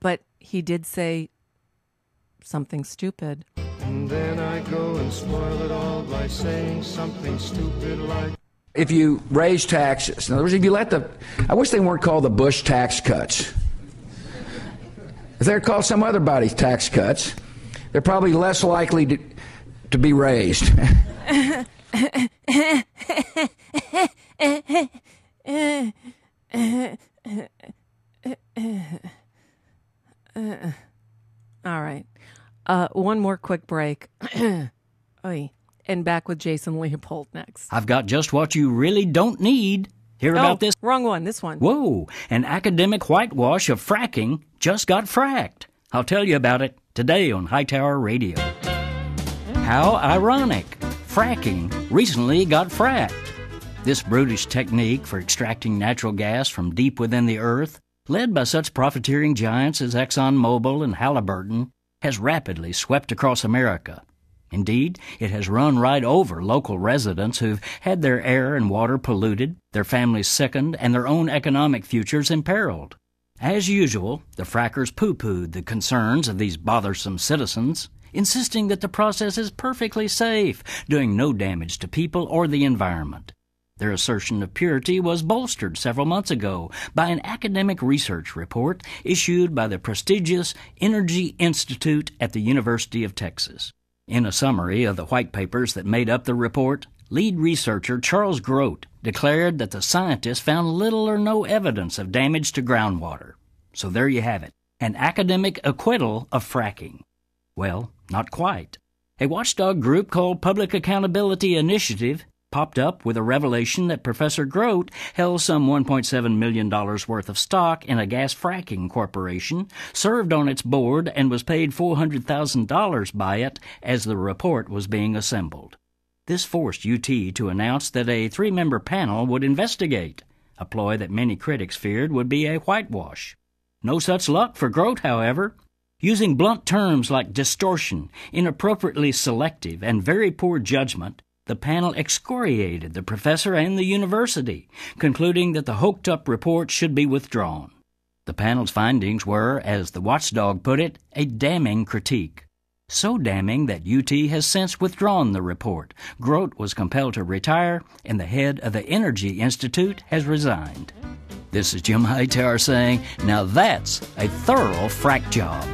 but he did say something stupid. And then I go and spoil it all by saying something stupid like. If you raise taxes, in other words, if you let the, I wish they weren't called the Bush tax cuts. If they're called some other body's tax cuts, they're probably less likely to, to be raised. All right. Uh, one more quick break. Oy. And back with Jason Leopold next. I've got just what you really don't need. Hear Oh, about this? Wrong one. This one. Whoa, an academic whitewash of fracking just got fracked. I'll tell you about it today on Hightower Radio. How ironic. Fracking recently got fracked. This brutish technique for extracting natural gas from deep within the earth, led by such profiteering giants as ExxonMobil and Halliburton, has rapidly swept across America. Indeed, it has run right over local residents who've had their air and water polluted, their families sickened, and their own economic futures imperiled. As usual, the frackers poo pooed the concerns of these bothersome citizens, insisting that the process is perfectly safe, doing no damage to people or the environment. Their assertion of purity was bolstered several months ago by an academic research report issued by the prestigious Energy Institute at the University of Texas. In a summary of the white papers that made up the report, lead researcher Charles Groat declared that the scientists found little or no evidence of damage to groundwater. So there you have it an academic acquittal of fracking. Well, not quite. A watchdog group called Public Accountability Initiative popped up with a revelation that Professor Groat held some $1.7 million worth of stock in a gas fracking corporation, served on its board, and was paid $400,000 by it as the report was being assembled. This forced UT to announce that a three member panel would investigate, a ploy that many critics feared would be a whitewash. No such luck for Groat, however. Using blunt terms like distortion, inappropriately selective, and very poor judgment, the panel excoriated the professor and the university, concluding that the hoked up report should be withdrawn. The panel's findings were, as the watchdog put it, a damning critique. So damning that UT has since withdrawn the report. Groat was compelled to retire, and the head of the Energy Institute has resigned. This is Jim Hightower saying, now that's a thorough frack job.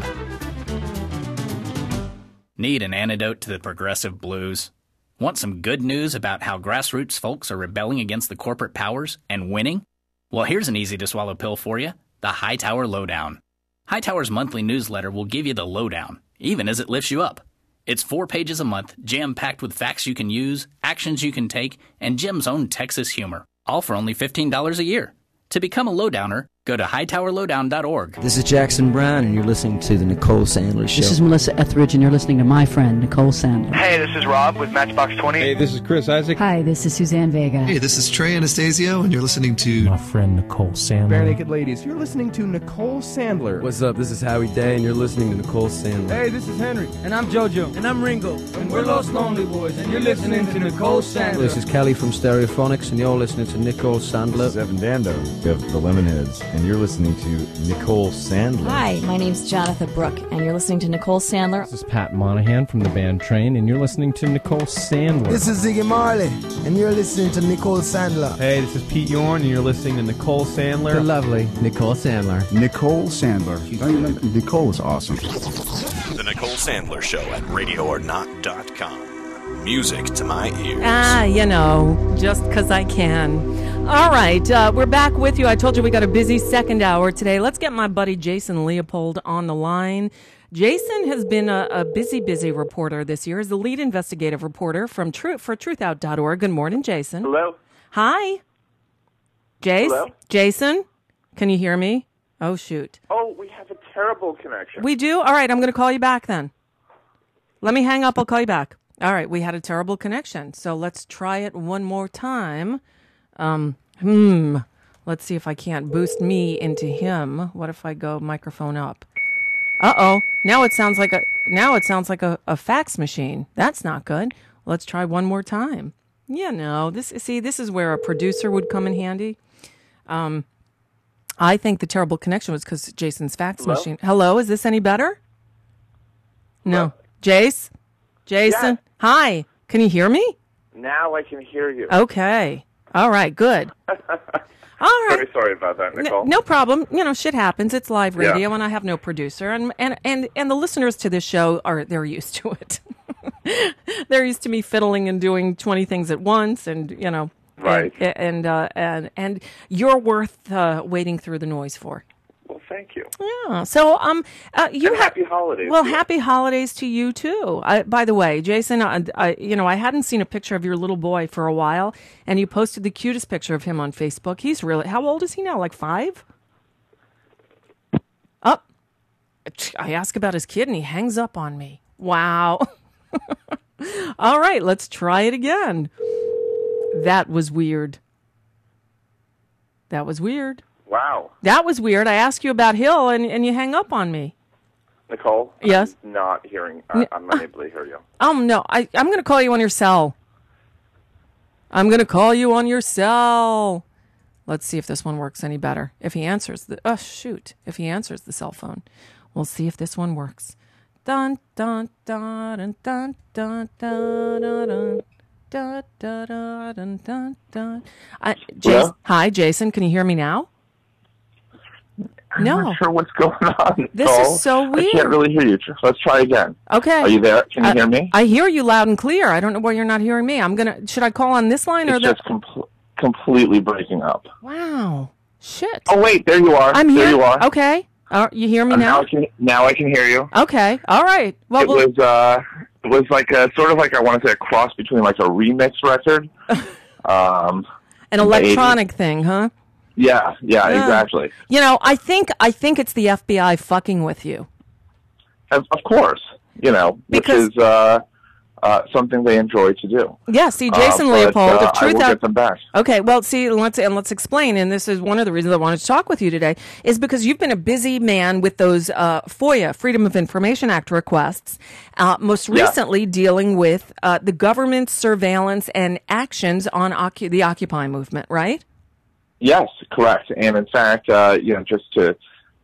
Need an antidote to the progressive blues? Want some good news about how grassroots folks are rebelling against the corporate powers and winning? Well, here's an easy to swallow pill for you the Hightower Lowdown. Hightower's monthly newsletter will give you the lowdown, even as it lifts you up. It's four pages a month, jam packed with facts you can use, actions you can take, and Jim's own Texas humor, all for only $15 a year. To become a lowdowner, go to hightowerlowdown.org. This is Jackson Browne, and you're listening to the Nicole Sandler Show. This is Melissa Etheridge, and you're listening to my friend, Nicole Sandler. Hey, this is Rob with Matchbox 20. Hey, this is Chris Isaak. Hi, this is Suzanne Vega. Hey, this is Trey Anastasio, and you're listening to my friend Nicole Sandler. Barenaked Ladies, you're listening to Nicole Sandler. What's up? This is Howie Day, and you're listening to Nicole Sandler. Hey, this is Henry. And I'm JoJo. And I'm Ringo. And we're Los Lonely Boys, and you're listening to Nicole Sandler. This is Kelly from Stereophonics, and you're listening to Nicole Sandler. This is Evan Dando of the Lemonheads, and you're listening to Nicole Sandler. Hi, my name's Jonatha Brooke, and you're listening to Nicole Sandler. This is Pat Monahan from the band Train, and you're listening to Nicole Sandler. This is Ziggy Marley, and you're listening to Nicole Sandler. Hey, this is Pete Yorn, and you're listening to Nicole Sandler. The lovely Nicole Sandler. Nicole Sandler. Don't you remember? Nicole is awesome. The Nicole Sandler Show at radioornot.com. Music to my ears. Ah, you know, just because I can. All right, uh, we're back with you. I told you we got a busy second hour today. Let's get my buddy Jason Leopold on the line. Jason has been a, a busy, busy reporter this year. He's the lead investigative reporter from Truth for TruthOut.org. Good morning, Jason. Hello. Hi. Jace? Hello? Jason? Can you hear me? Oh, shoot. Oh, we have a terrible connection. We do? All right, I'm going to call you back then. Let me hang up. I'll call you back. All right, we had a terrible connection. So let's try it one more time. Um, hmm. Let's see if I can't boost me into him. What if I go microphone up? Uh oh. Now it sounds like a now it sounds like a, a fax machine. That's not good. Let's try one more time. Yeah, no. This see, this is where a producer would come in handy. Um I think the terrible connection was because Jason's fax Hello? machine. Hello, is this any better? No. Jace? Jason? Hi. Can you hear me? Now I can hear you. Okay. All right, good. All right. Very sorry about that, Nicole. No problem. You know, shit happens. It's live Yeah. radio, and I have no producer, and and and and the listeners to this show are they're used to it. they're used to me fiddling and doing twenty things at once, and you know, Right. And and uh, and, and you're worth uh, waiting through the noise for. Well, thank you. Yeah. So, um, uh, you And have happy holidays. Well, happy holidays to you too. I, by the way, Jason, I, I, you know, I hadn't seen a picture of your little boy for a while, and you posted the cutest picture of him on Facebook. He's really how old is he now? Like five? Up. I ask about his kid, and he hangs up on me. Wow. All right, let's try it again. That was weird. That was weird. Wow. That was weird. I asked you about Hill, and, and you hang up on me. Nicole? Yes? I'm not hearing. I, I'm unable to hear you. Um, no, I, I'm going to call you on your cell. I'm going to call you on your cell. Let's see if this one works any better. If he answers the, oh, shoot. If he answers the cell phone, we'll see if this one works. Dun, dun, dun, dun, dun, dun, dun, dun. Dun, dun, dun, dun, dun, dun. I, Jas- Hello? Hi, Jason. Can you hear me now? I'm No. not sure what's going on. This is Nicole. so I weird. can't really hear you. Let's try again. Okay. Are you there? Can you I- hear me? I hear you loud and clear. I don't know why you're not hearing me. I'm gonna. Should I call on this line or It's the? just com- completely breaking up. Wow. Shit. Oh wait, there you are. I'm there here. you are. Okay. Uh, you hear me Uh, now? I can, now I can hear you. Okay. All right. Well, it we'll- was uh, it was like a sort of like I want to say a cross between like a remix record. um, an electronic thing, huh? Yeah, yeah, Yeah. exactly. You know, I think I think it's the FBI fucking with you. Of, of course, you know, Because- which is uh, uh, something they enjoy to do. Yeah, see, Uh, Jason but, Leopold uh, of I Truth Out. get them back. Okay, well, see, let's and let's explain. And this is one of the reasons I wanted to talk with you today is because you've been a busy man with those uh, FOIA, Freedom of Information Act requests. Uh, most Yeah. recently, dealing with uh, the government's surveillance and actions on Occu- the Occupy movement. Right? Yes, correct. And in fact, uh, you know, just to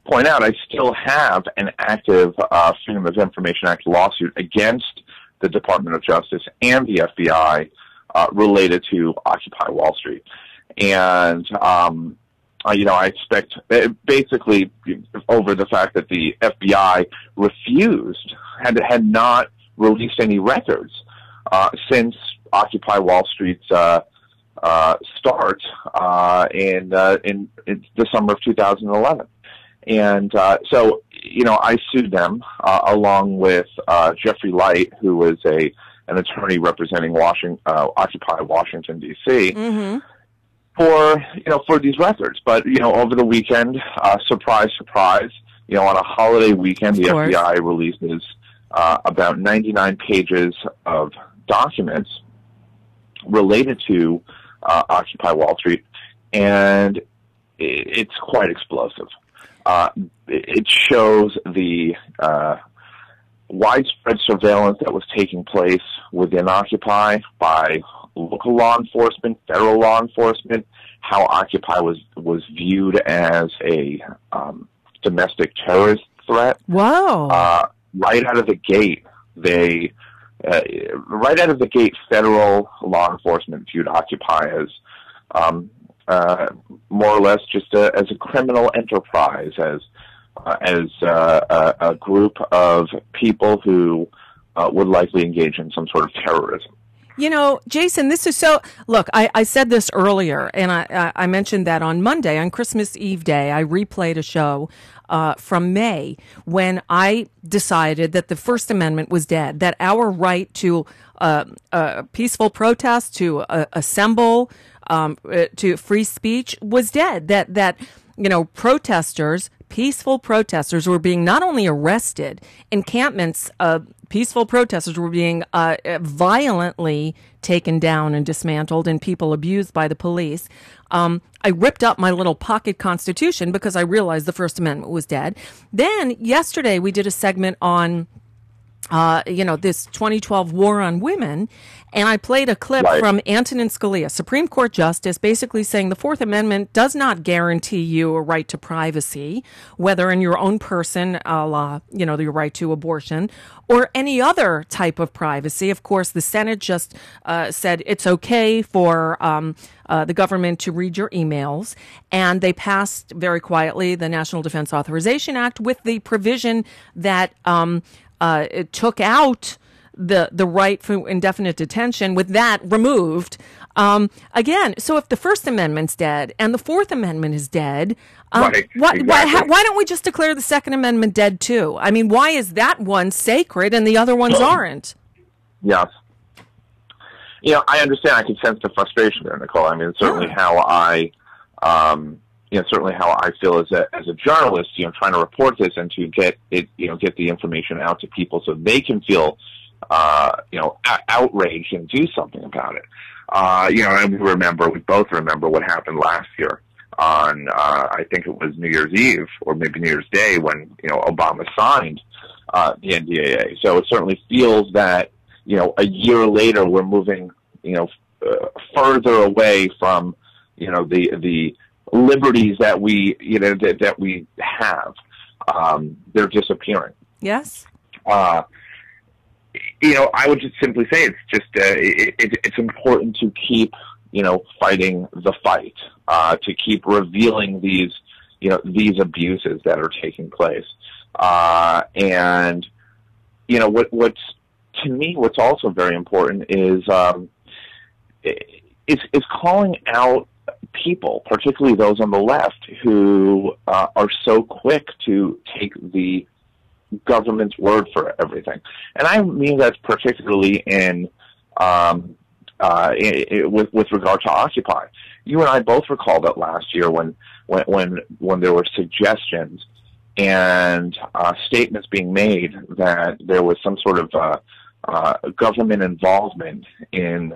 point out, I still have an active uh, Freedom of Information Act lawsuit against the Department of Justice and the FBI uh, related to Occupy Wall Street. And, um, uh, you know, I expect uh, basically over the fact that the FBI refused, had, had not released any records uh, since Occupy Wall Street's uh, uh, start uh, in, uh, in in the summer of 2011, and uh, so you know I sued them uh, along with uh, Jeffrey Light, who was a an attorney representing Washington, uh, Occupy Washington D.C. Mm-hmm. for you know for these records. But you know over the weekend, uh, surprise, surprise, you know on a holiday weekend, the course. FBI releases uh, about 99 pages of documents related to uh, Occupy Wall Street, and it's quite explosive. Uh, it shows the uh, widespread surveillance that was taking place within Occupy by local law enforcement, federal law enforcement, how Occupy was was viewed as a um, domestic terrorist threat. Wow. Uh, right out of the gate, they uh, right out of the gate, federal law enforcement viewed Occupy as um, uh, more or less just a, as a criminal enterprise, as uh, as uh, a, a group of people who uh, would likely engage in some sort of terrorism. You know, Jason, this is so. Look, I, I said this earlier, and I, I, mentioned that on Monday, on Christmas Eve day, I replayed a show uh, from May when I decided that the First Amendment was dead, that our right to uh, uh, peaceful protest, to uh, assemble, um, uh, to free speech was dead. That that you know protesters, peaceful protesters, were being not only arrested, encampments peaceful protesters were being uh, violently taken down and dismantled, and people abused by the police. Um, I ripped up my little pocket constitution because I realized the First Amendment was dead. Then yesterday we did a segment on uh, you know, this 2012 war on women. And I played a clip Right. from Antonin Scalia, Supreme Court Justice, basically saying the Fourth Amendment does not guarantee you a right to privacy, whether in your own person, a la, you know, your right to abortion, or any other type of privacy. Of course, the Senate just uh, said it's okay for um, uh, the government to read your emails, and they passed very quietly the National Defense Authorization Act with the provision that um, uh, it took out the the right for indefinite detention. With that removed, um, again, so if the First Amendment's dead and the Fourth Amendment is dead, um, Right, why, why, exactly. why don't we just declare the Second Amendment dead too? I mean, why is that one sacred and the other ones aren't? Yes. You know, I understand. I can sense the frustration there, Nicole. I mean, it's certainly how I, um, you know, certainly how I feel as a as a journalist. You know, trying to report this and to get it, you know, get the information out to people so they can feel, uh, you know, o- outraged and do something about it. Uh, you know, and we remember, we both remember what happened last year on, uh, I think it was New Year's Eve or maybe New Year's Day when you know Obama signed uh, the NDAA. So it certainly feels that you know a year later we're moving you know uh, further away from you know the the liberties that we you know that, that we have. Um, they're disappearing. Yes. Uh, you know, I would just simply say it's just uh, it, it, it's important to keep you know fighting the fight, uh, to keep revealing these you know these abuses that are taking place, uh, and you know what what's to me what's also very important is um, is is calling out people, particularly those on the left, who uh, are so quick to take the government's word for everything. And I mean that's particularly in, um, uh, i i with with regard to Occupy. You and I both recall that last year when when when when there were suggestions and uh, statements being made that there was some sort of uh, uh, government involvement in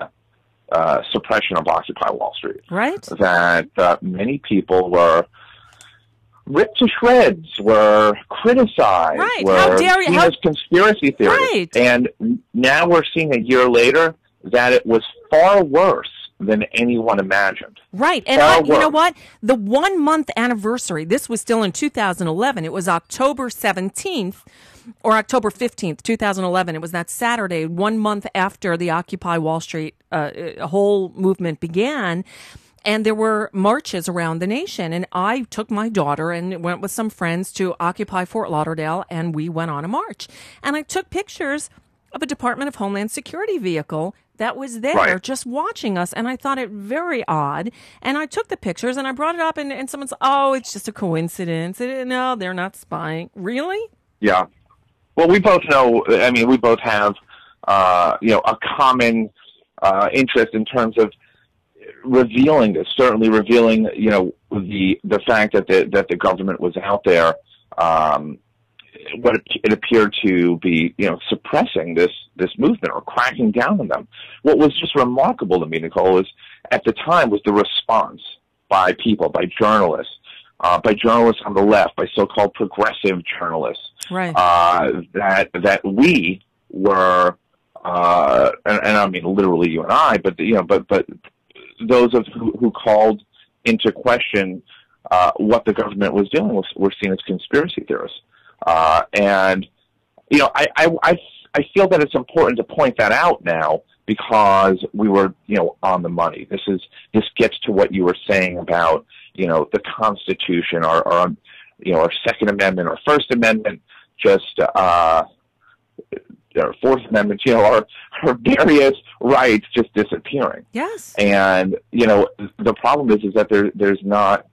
uh, suppression of Occupy Wall Street. Right. That uh, many people were ripped to shreds, were criticized, Right. were How dare you- how- as conspiracy theories. Right. And now we're seeing a year later that it was far worse than anyone imagined. Right. And I, you know what? The one month anniversary, this was still in 2011. It was October 17th or October 15th, 2011. It was that Saturday, one month after the Occupy Wall Street uh, uh, whole movement began. And there were marches around the nation. And I took my daughter and went with some friends to Occupy Fort Lauderdale, and we went on a march. And I took pictures of a Department of Homeland Security vehicle that was there Right. just watching us. And I thought it very odd. And I took the pictures and I brought it up, and, and someone said, Oh, it's just a coincidence. And, no, they're not spying. Really? Yeah. Well, we both know. I mean, we both have, uh, you know, a common uh, interest in terms of revealing this. Certainly, revealing, you know, the the fact that the that the government was out there, um, what it, appeared to be, you know, suppressing this this movement or cracking down on them. What was just remarkable to me, Nicole, is at the time was the response by people, by journalists, uh, by journalists on the left, by so-called progressive journalists Right. uh, that that we were, uh, and, and I mean literally you and I, but you know, but but those of who, who called into question uh, what the government was doing was were seen as conspiracy theorists, uh, and you know, I, I I I feel that it's important to point that out now because we were you know on the money. This is this gets to what you were saying about you know the Constitution or, or you know our Second Amendment our First Amendment just uh, or Fourth Amendment, you know, our, our various rights just disappearing. Yes. And you know, the problem is is that there there's not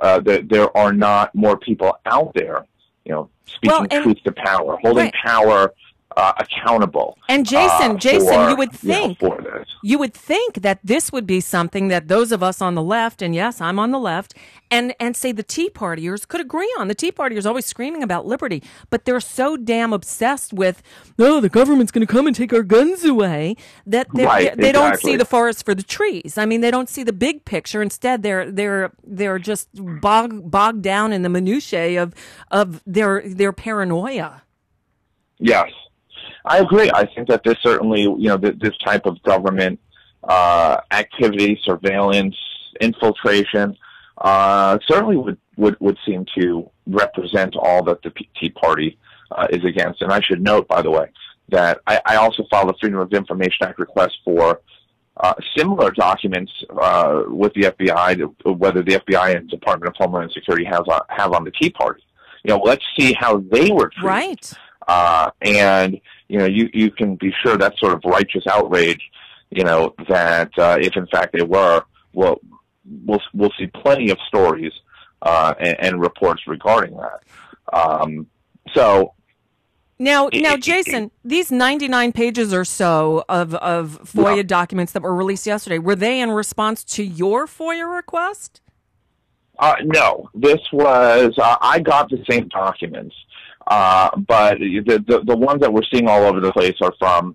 uh, there, there are not more people out there, you know, speaking Well, and- truth to power, holding Right. power uh, accountable. And Jason, uh, Jason, for, you would know, think for this. you would think that this would be something that those of us on the left, and yes, I'm on the left, and and say the Tea Partiers could agree on. The Tea Partiers always screaming about liberty, but they're so damn obsessed with, no, the government's going to come and take our guns away that they're- Right, they don't see the forest for the trees. I mean, they don't see the big picture. Instead, they're they're they're just bog, bogged down in the minutiae of of their their paranoia. Yes, I agree. I think that this certainly, you know, th- this type of government uh, activity, surveillance, infiltration, uh, certainly would, would would seem to represent all that the Tea Party uh, is against. And I should note, by the way, that I, I also filed a Freedom of Information Act request for uh, similar documents uh, with the FBI, whether the FBI and Department of Homeland Security has on, have on the Tea Party. You know, let's see how they were treated. Right. Uh, and you know, you you can be sure that sort of righteous outrage, you know, that uh, if in fact they were, well, we'll we'll see plenty of stories uh, and, and reports regarding that. Um, so Now, now, Jason, these 99 pages or so of, of FOIA documents that were released yesterday, were they in response to your FOIA request? Uh, no, this was uh, I got the same documents, uh, but the, the the ones that we're seeing all over the place are from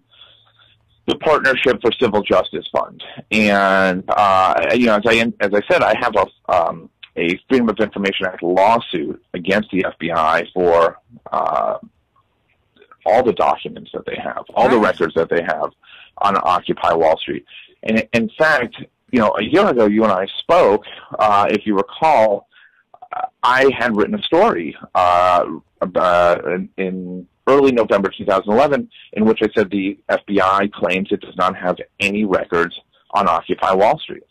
the Partnership for Civil Justice Fund, and uh, you know, as I as I said, I have a um, a Freedom of Information Act lawsuit against the FBI for uh, all the documents that they have, all the records that they have on Occupy Wall Street, and in fact, you know, a year ago, you and I spoke. Uh, if you recall, I had written a story uh, in, in early November 2011 in which I said the FBI claims it does not have any records on Occupy Wall Street.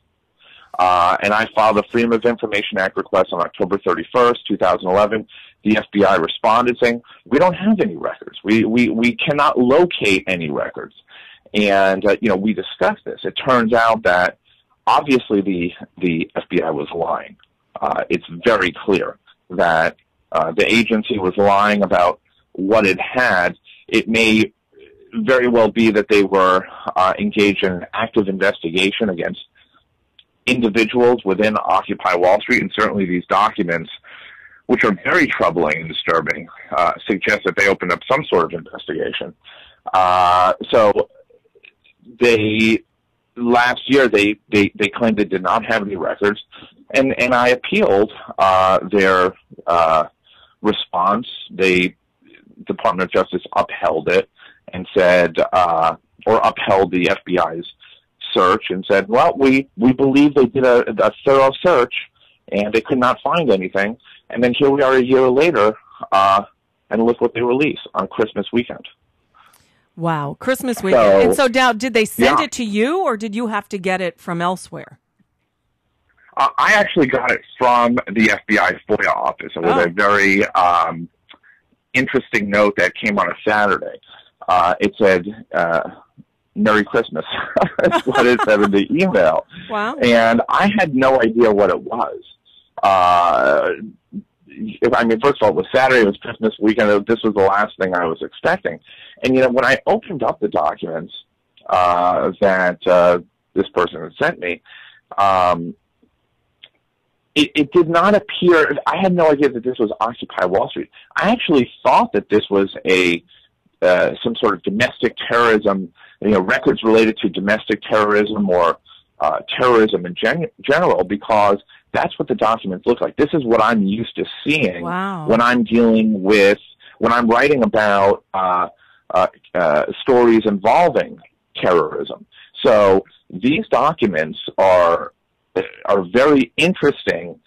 Uh, and I filed a Freedom of Information Act request on October 31st, 2011. The FBI responded saying, we don't have any records. We, we, we cannot locate any records. And, uh, you know, we discussed this. It turns out that obviously the, the FBI was lying. Uh, it's very clear that uh, the agency was lying about what it had. It may very well be that they were uh, engaged in an active investigation against individuals within Occupy Wall Street, and certainly these documents, which are very troubling and disturbing, uh, suggest that they opened up some sort of investigation. Uh, so they last year they, they, they claimed they did not have any records, and and I appealed uh, their uh, response. They Department of Justice upheld it and said, uh, or upheld the FBI's search and said, well, we we believe they did a, a thorough search and they could not find anything. And then here we are a year later, uh, and look what they release on Christmas weekend. Wow, Christmas weekend. So- and so now, did they send Yeah. it to you, or did you have to get it from elsewhere? Uh, I actually got it from the FBI FOIA office. It was Oh. a very um, interesting note that came on a Saturday. Uh, it said, uh, Merry Christmas. That's what it said in the email. Wow. And I had no idea what it was. Uh, I mean, first of all, it was Saturday, it was Christmas weekend. This was the last thing I was expecting. And, you know, when I opened up the documents uh, that uh, this person had sent me, um, it, it did not appear. I had no idea that this was Occupy Wall Street. I actually thought that this was a uh, some sort of domestic terrorism, you know, records related to domestic terrorism or uh, terrorism in gen- general, because that's what the documents look like. This is what I'm used to seeing Wow. when I'm dealing with when I'm writing about uh, uh, uh, stories involving terrorism. So these documents are are very interesting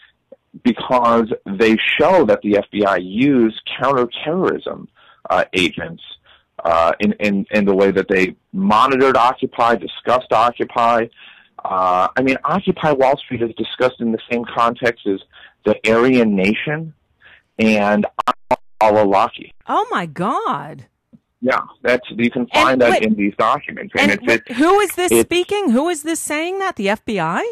because they show that the FBI used counterterrorism uh, agents uh, in, in in the way that they monitored Occupy, discussed Occupy. Uh, I mean, Occupy Wall Street is discussed in the same context as the Aryan Nation and Al-Awlaki. Oh my God! Yeah, that's you can find And that wait- in these documents, and, And who is this speaking? Who is this saying that? The FBI?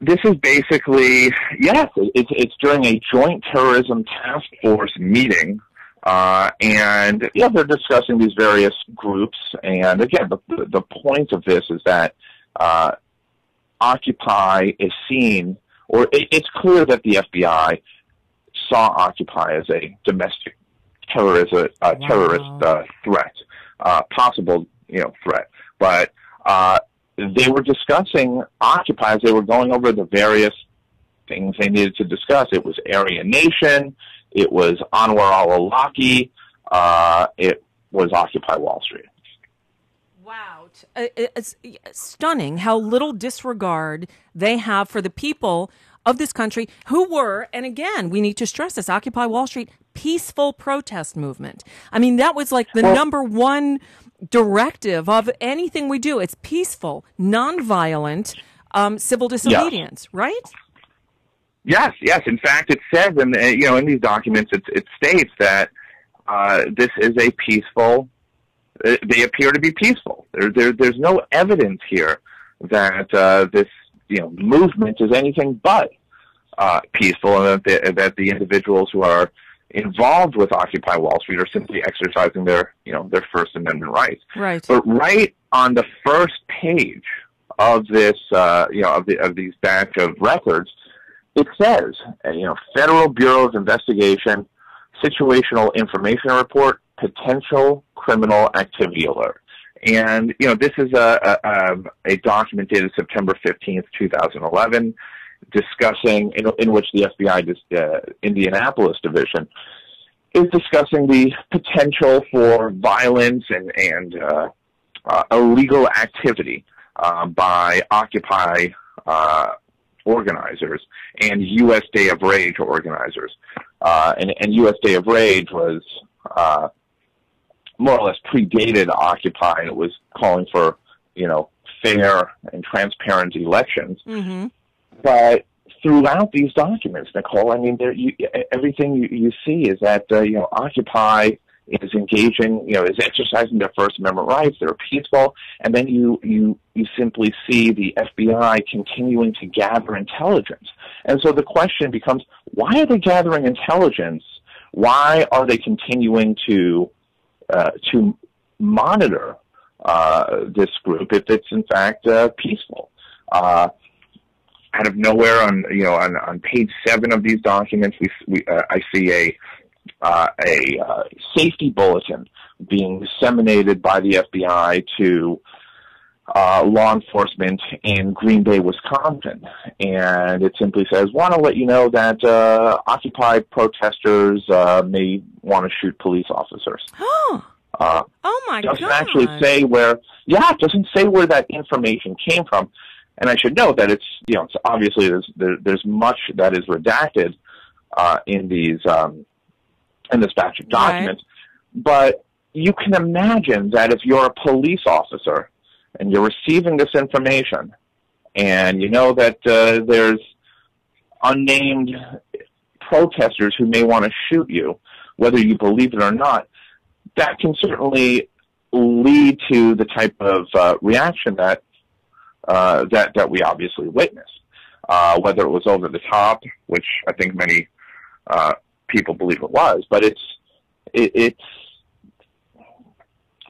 This is basically yes, it's it's during a joint terrorism task force meeting, uh, and yeah, they're discussing these various groups. And again, the the point of this is that uh, Occupy is seen, or it, it's clear that the FBI saw Occupy as a domestic terrorist uh, terrorist uh, threat, uh, possible you know threat, but. Uh, they were discussing Occupy as they were going over the various things they needed to discuss. It was Aryan Nation, it was Anwar al-Awlaki, uh, it was Occupy Wall Street. Wow. Uh, It's stunning how little disregard they have for the people of this country who were, and again, we need to stress this Occupy Wall Street peaceful protest movement. I mean, that was like the Well- number one directive of anything we do. It's peaceful, nonviolent, um, civil disobedience, right? Yes, yes. In fact, it says, in the, you know, in these documents, it, it states that uh, this is a peaceful. Uh, they appear to be peaceful. There, there, there's no evidence here that uh, this, you know, movement is anything but uh, peaceful, and that the, that the individuals who are involved with Occupy Wall Street are simply exercising their, you know, their First Amendment rights. Right. But right on the first page of this, uh, you know, of, the, of these batch of records, it says, uh, you know, Federal Bureau of Investigation, situational information report, potential criminal activity alert. And, you know, this is a, a, um, a document dated September 15th, 2011, discussing, in, in which the FBI, dis- uh, Indianapolis division, is discussing the potential for violence and, and uh, uh, illegal activity uh, by Occupy uh, organizers and U.S. Day of Rage organizers. Uh, and, and U.S. Day of Rage was uh, more or less predated Occupy, and it was calling for, you know, fair and transparent elections. Mm-hmm. But throughout these documents, Nicole, I mean, there, you, everything you, you see is that uh, you know Occupy is engaging, you know, is exercising their First Amendment rights. They're peaceful, and then you you you simply see the FBI continuing to gather intelligence. And so the question becomes, why are they gathering intelligence? Why are they continuing to uh, to monitor uh, this group if it's in fact uh, peaceful? Uh, out of nowhere, on you know, on, on page seven of these documents, we, we uh, I see a uh, a uh, safety bulletin being disseminated by the FBI to uh, law enforcement in Green Bay, Wisconsin. And it simply says, want to let you know that uh, Occupy protesters uh, may want to shoot police officers. Oh my doesn't god! actually say where. Yeah, it doesn't say where that information came from. And I should note that it's you know it's obviously there's there, there's much that is redacted uh, in these um, in this batch of documents, but you can imagine that if you're a police officer and you're receiving this information, and you know that uh, there's unnamed protesters who may want to shoot you, whether you believe it or not, that can certainly lead to the type of uh, reaction that uh, that that we obviously witnessed. Uh, whether it was over the top, which I think many uh, people believe it was, but it's it, it's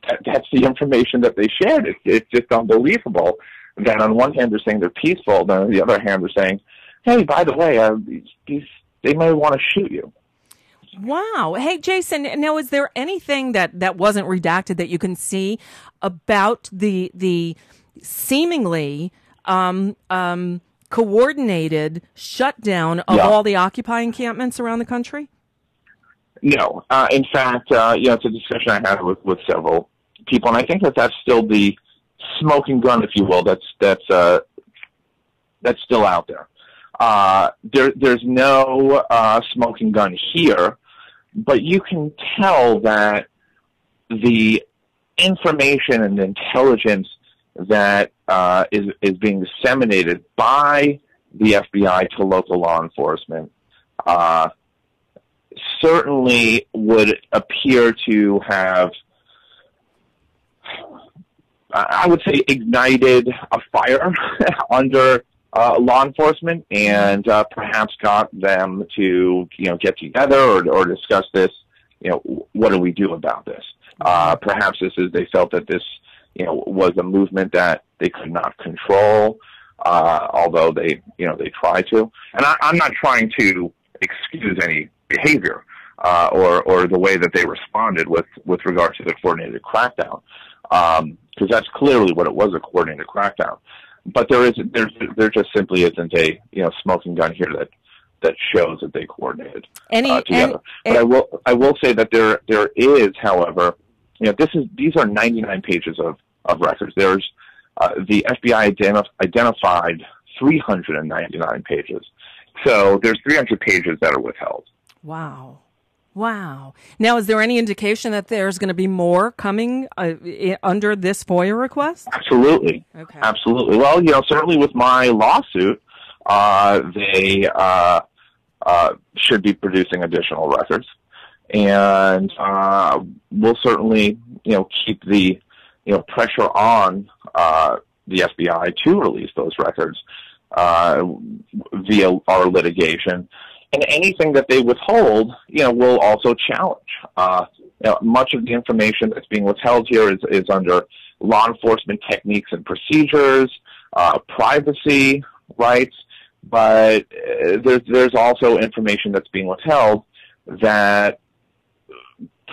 that, that's the information that they shared. It's it's just unbelievable that on one hand they're saying they're peaceful, then on the other hand they're saying, hey, by the way, uh, these, these they may want to shoot you. Wow. Hey, Jason. Now, is there anything that that wasn't redacted that you can see about the the seemingly um, um, coordinated shutdown of Yeah. all the Occupy encampments around the country? No. Uh, in fact, uh, you know, it's a discussion I had with, with several people, and I think that that's still the smoking gun, if you will, that's that's uh, that's still out there. Uh, there there's no uh, smoking gun here, but you can tell that the information and intelligence that uh, is is being disseminated by the FBI to local law enforcement uh, certainly would appear to have, I would say, ignited a fire under uh, law enforcement and uh, perhaps got them to, you know, get together or, or discuss this. You know, what do we do about this? Uh, perhaps this is they felt that this, you know, was a movement that they could not control, uh, although they, you know, they try to. And I, I'm not trying to excuse any behavior uh, or or the way that they responded with with regard to the coordinated crackdown, because that's clearly what it was a coordinated crackdown. But there is there there just simply isn't a you know smoking gun here that that shows that they coordinated Any- uh, together. any- but I will I will say that there there is, however, you know this is these are 99 pages of of records. There's uh, the FBI identif- identified 399 pages. So there's 300 pages that are withheld. Wow. Wow. Now, is there any indication that there's going to be more coming uh, under this FOIA request? Absolutely. Okay. Absolutely. Well, you know, certainly with my lawsuit, uh, they uh, uh, should be producing additional records, and uh, we'll certainly, you know, keep the, you know, pressure on uh, the FBI to release those records uh, via our litigation. And anything that they withhold, you know, we'll also challenge. Uh, you know, much of the information that's being withheld here is, is under law enforcement techniques and procedures, uh, privacy rights, but uh, there's there's also information that's being withheld that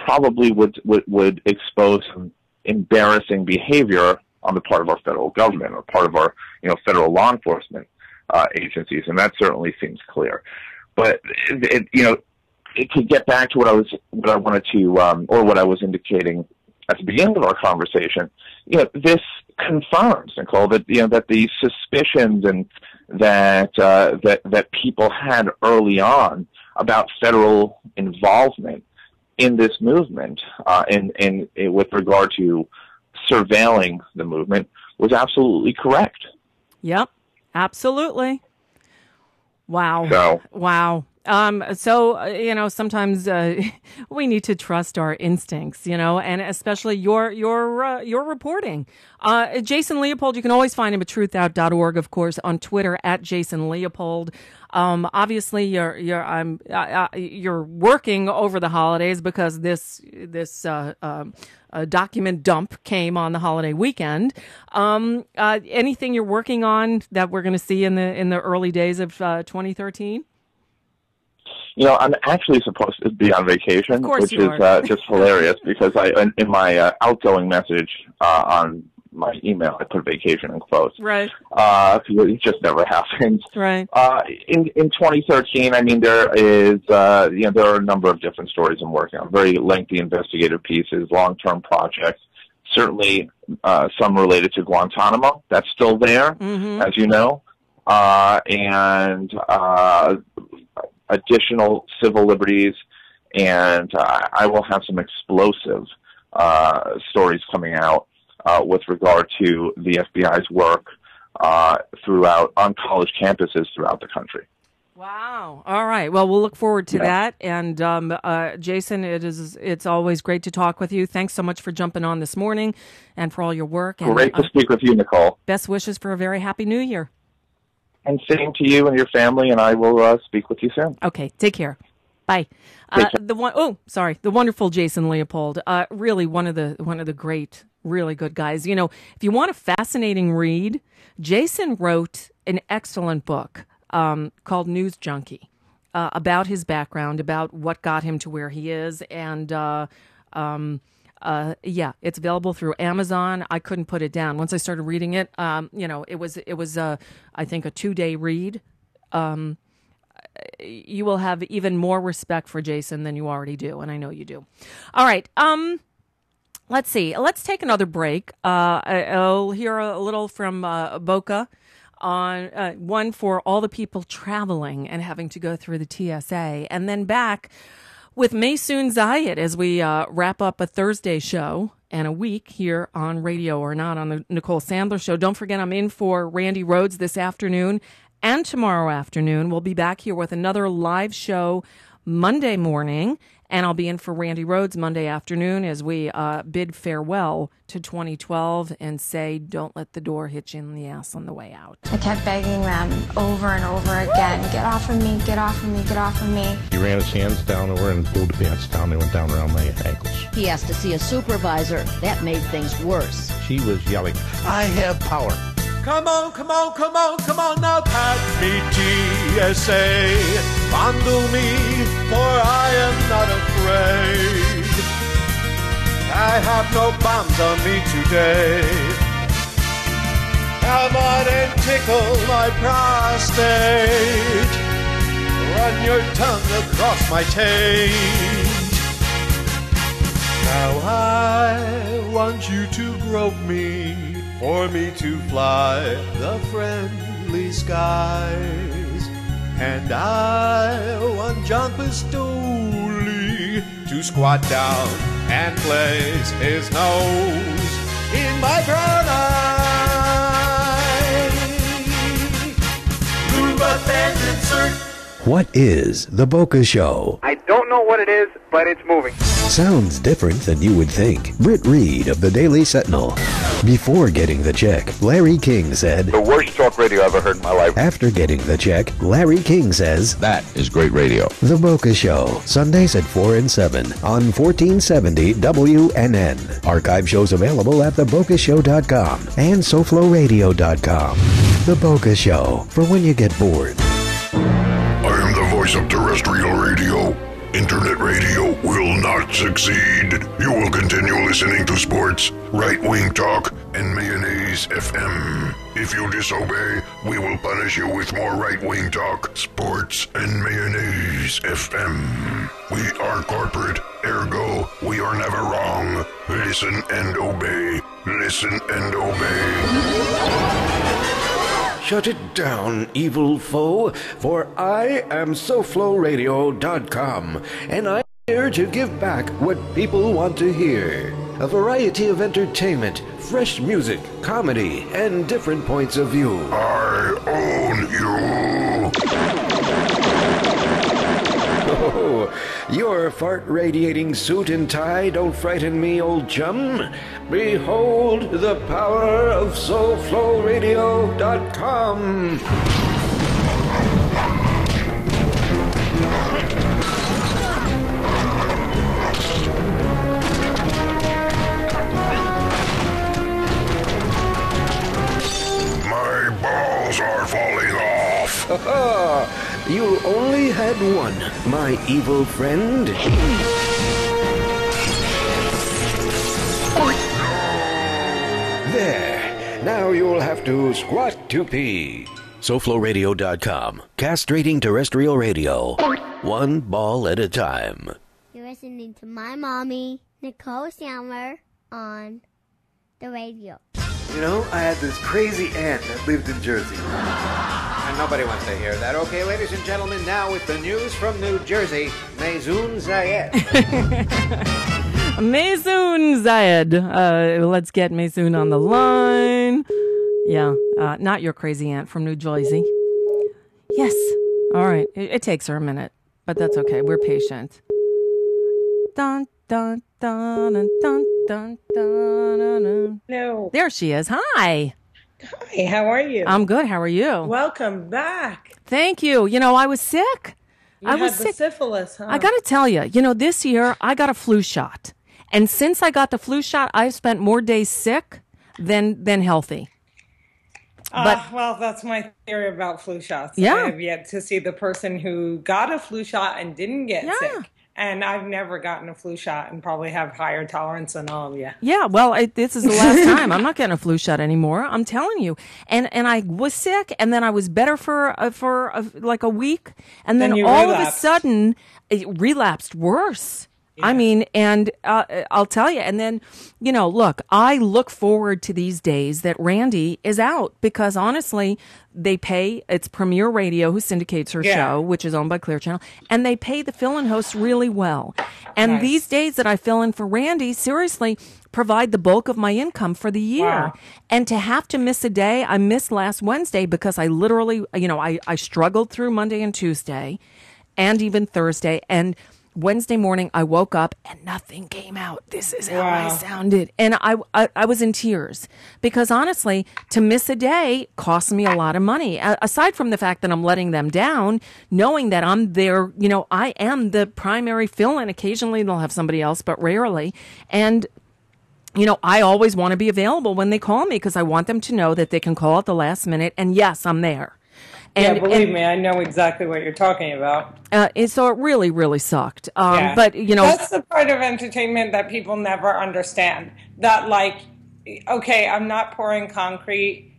probably would would, would expose some embarrassing behavior on the part of our federal government or part of our you know federal law enforcement uh, agencies, and that certainly seems clear. But it, it, you know, it, to get back to what I was what I wanted to um, or what I was indicating at the beginning of our conversation, you know, this confirms, Nicole, that you know that the suspicions and that uh, that that people had early on about federal involvement in this movement, uh, and and with regard to surveilling the movement, was absolutely correct. Yep. Absolutely. Wow. So- Wow. Um, so, uh, you know, sometimes uh, we need to trust our instincts, you know, and especially your your uh, your reporting. Uh, Jason Leopold, you can always find him at truthout.org, of course, on Twitter at Jason Leopold. Um, obviously, you're you're I'm uh, uh, you're working over the holidays because this this uh, um, uh, document dump came on the holiday weekend. Um, uh, anything you're working on that we're going to see in the in the early days of uh, 2013? You know, I'm actually supposed to be on vacation, which is uh, just hilarious because I, in, in my uh, outgoing message uh, on my email, I put vacation in quotes. Right. Uh, it just never happens. Right. Uh, in in 2013, I mean, there is uh, you know there are a number of different stories I'm working on. Very lengthy investigative pieces, long-term projects. Certainly, uh, some related to Guantanamo. That's still there, Mhm. as you know, uh, and uh, additional civil liberties. And uh, I will have some explosive uh, stories coming out uh, with regard to the FBI's work uh, throughout on college campuses throughout the country. Wow. All right. Well, we'll look forward to Yeah. that. And um, uh, Jason, it is it's always great to talk with you. Thanks so much for jumping on this morning and for all your work. And Great to uh, speak with you, Nicole. best wishes for a very happy New Year. And same to you and your family, and I will uh, speak with you soon. Okay. Take care. Bye. Uh, the one oh sorry, the wonderful Jason Leopold. Uh, really one of the one of the great, really good guys. You know, if you want a fascinating read, Jason wrote an excellent book um, called News Junkie uh, about his background, about what got him to where he is, and uh, um, uh, yeah, it's available through Amazon. I couldn't put it down once I started reading it. Um, you know, it was it was uh, I think a two day read. Um, you will have even more respect for Jason than you already do, and I know you do. All right. Um, let's see. Let's take another break. Uh, I'll hear a little from uh, Boca on uh, one for all the people traveling and having to go through the TSA, and then back with Maysoon Zayid as we uh, wrap up a Thursday show and a week here on radio or not on the Nicole Sandler show. Don't forget, I'm in for Randi Rhodes this afternoon and tomorrow afternoon. We'll be back here with another live show Monday morning, and I'll be in for Randi Rhodes Monday afternoon as we uh, bid farewell to 2012 and say, don't let the door hit you in the ass on the way out. I kept begging them over and over again, get off of me, get off of me, get off of me. He ran his hands down over and pulled the pants down. They went down around my ankles. He asked to see a supervisor. That made things worse. She was yelling, I have power. Come on, come on, come on, come on now, pat me TSA. Fondle me, for I am not afraid. I have no bombs on me today. Come on and tickle my prostate. Run your tongue across my taint. Now I want you to grope me, for me to fly the friendly skies. And I want John Pistole to squat down and place his nose in my brown eye. Move up and insert What is The Boca Show? I don't know what it is, but it's moving. Sounds different than you would think. Britt Reed of the Daily Sentinel. Before getting the check, Larry King said, The worst talk radio I've ever heard in my life. After getting the check, Larry King says, That is great radio. The Boca Show, Sundays at 4 and 7 on 1470 WNN. Archive shows available at thebocashow.com and SoFloRadio.com. The Boca Show, for when you get bored. Voice of terrestrial radio. Internet radio will not succeed. You will continue listening to sports, right wing talk, and mayonnaise FM. If you disobey, we will punish you with more right wing talk, sports, and mayonnaise FM. We are corporate, ergo, we are never wrong. Listen and obey. Listen and obey. Shut it down, evil foe, for I am SoFloRadio.com, and I'm here to give back what people want to hear. A variety of entertainment, fresh music, comedy, and different points of view. I own Oh, your fart radiating suit and tie don't frighten me, old chum. Behold the power of SoFloRadio.com. you only had one, my evil friend. There. Now you'll have to squat to pee. SoFloRadio.com. Castrating terrestrial radio. One ball at a time. You're listening to my mommy, Nicole Sandler, on the radio. You know, I had this crazy aunt that lived in Jersey. And nobody wants to hear that. Okay, ladies and gentlemen, now with the news from New Jersey, Maysoon Zayid. Maysoon Zayid. Uh, let's get Maysoon on the line. Yeah, uh, not your crazy aunt from New Jersey. Yes. All right. It, it takes her a minute, but that's okay. We're patient. Dun dun dun dun dun dun dun. dun. No. There she is. Hi. Hi, how are you? I'm good. How are you? Welcome back. Thank you. You know, I was sick. You I had was sick. syphilis, huh? I got to tell you, you know, this year I got a flu shot. And since I got the flu shot, I've spent more days sick than than healthy. Uh, but- well, that's my theory about flu shots. Yeah. I have yet to see the person who got a flu shot and didn't get sick. And I've never gotten a flu shot and probably have higher tolerance than all of you. Yeah, well, I, this is the last time. I'm not getting a flu shot anymore. I'm telling you. And and I was sick, and then I was better for uh, for uh, like a week, and then, Then all of a sudden it relapsed worse. I mean, and uh, I'll tell you, and then, you know, look, I look forward to these days that Randi is out because honestly, they pay, it's Premiere Radio who syndicates her Yeah. show, which is owned by Clear Channel, and they pay the fill in hosts really well. And Nice. these days that I fill in for Randi, seriously, provide the bulk of my income for the year. Wow. And to have to miss a day, I missed last Wednesday because I literally, you know, I, I struggled through Monday and Tuesday and even Thursday. And Wednesday morning, I woke up and nothing came out. This is how I sounded. And I, I, I was in tears because honestly, to miss a day costs me a lot of money. A- aside from the fact that I'm letting them down, knowing that I'm there, you know, I am the primary fill in. Occasionally they'll have somebody else, but rarely. And you know, I always want to be available when they call me because I want them to know that they can call at the last minute. And yes, I'm there. Yeah, And, believe and, me, I know exactly what you're talking about. Uh, and so it really, really sucked. Um, Yeah. But you know, that's the part of entertainment that people never understand. That like, okay, I'm not pouring concrete,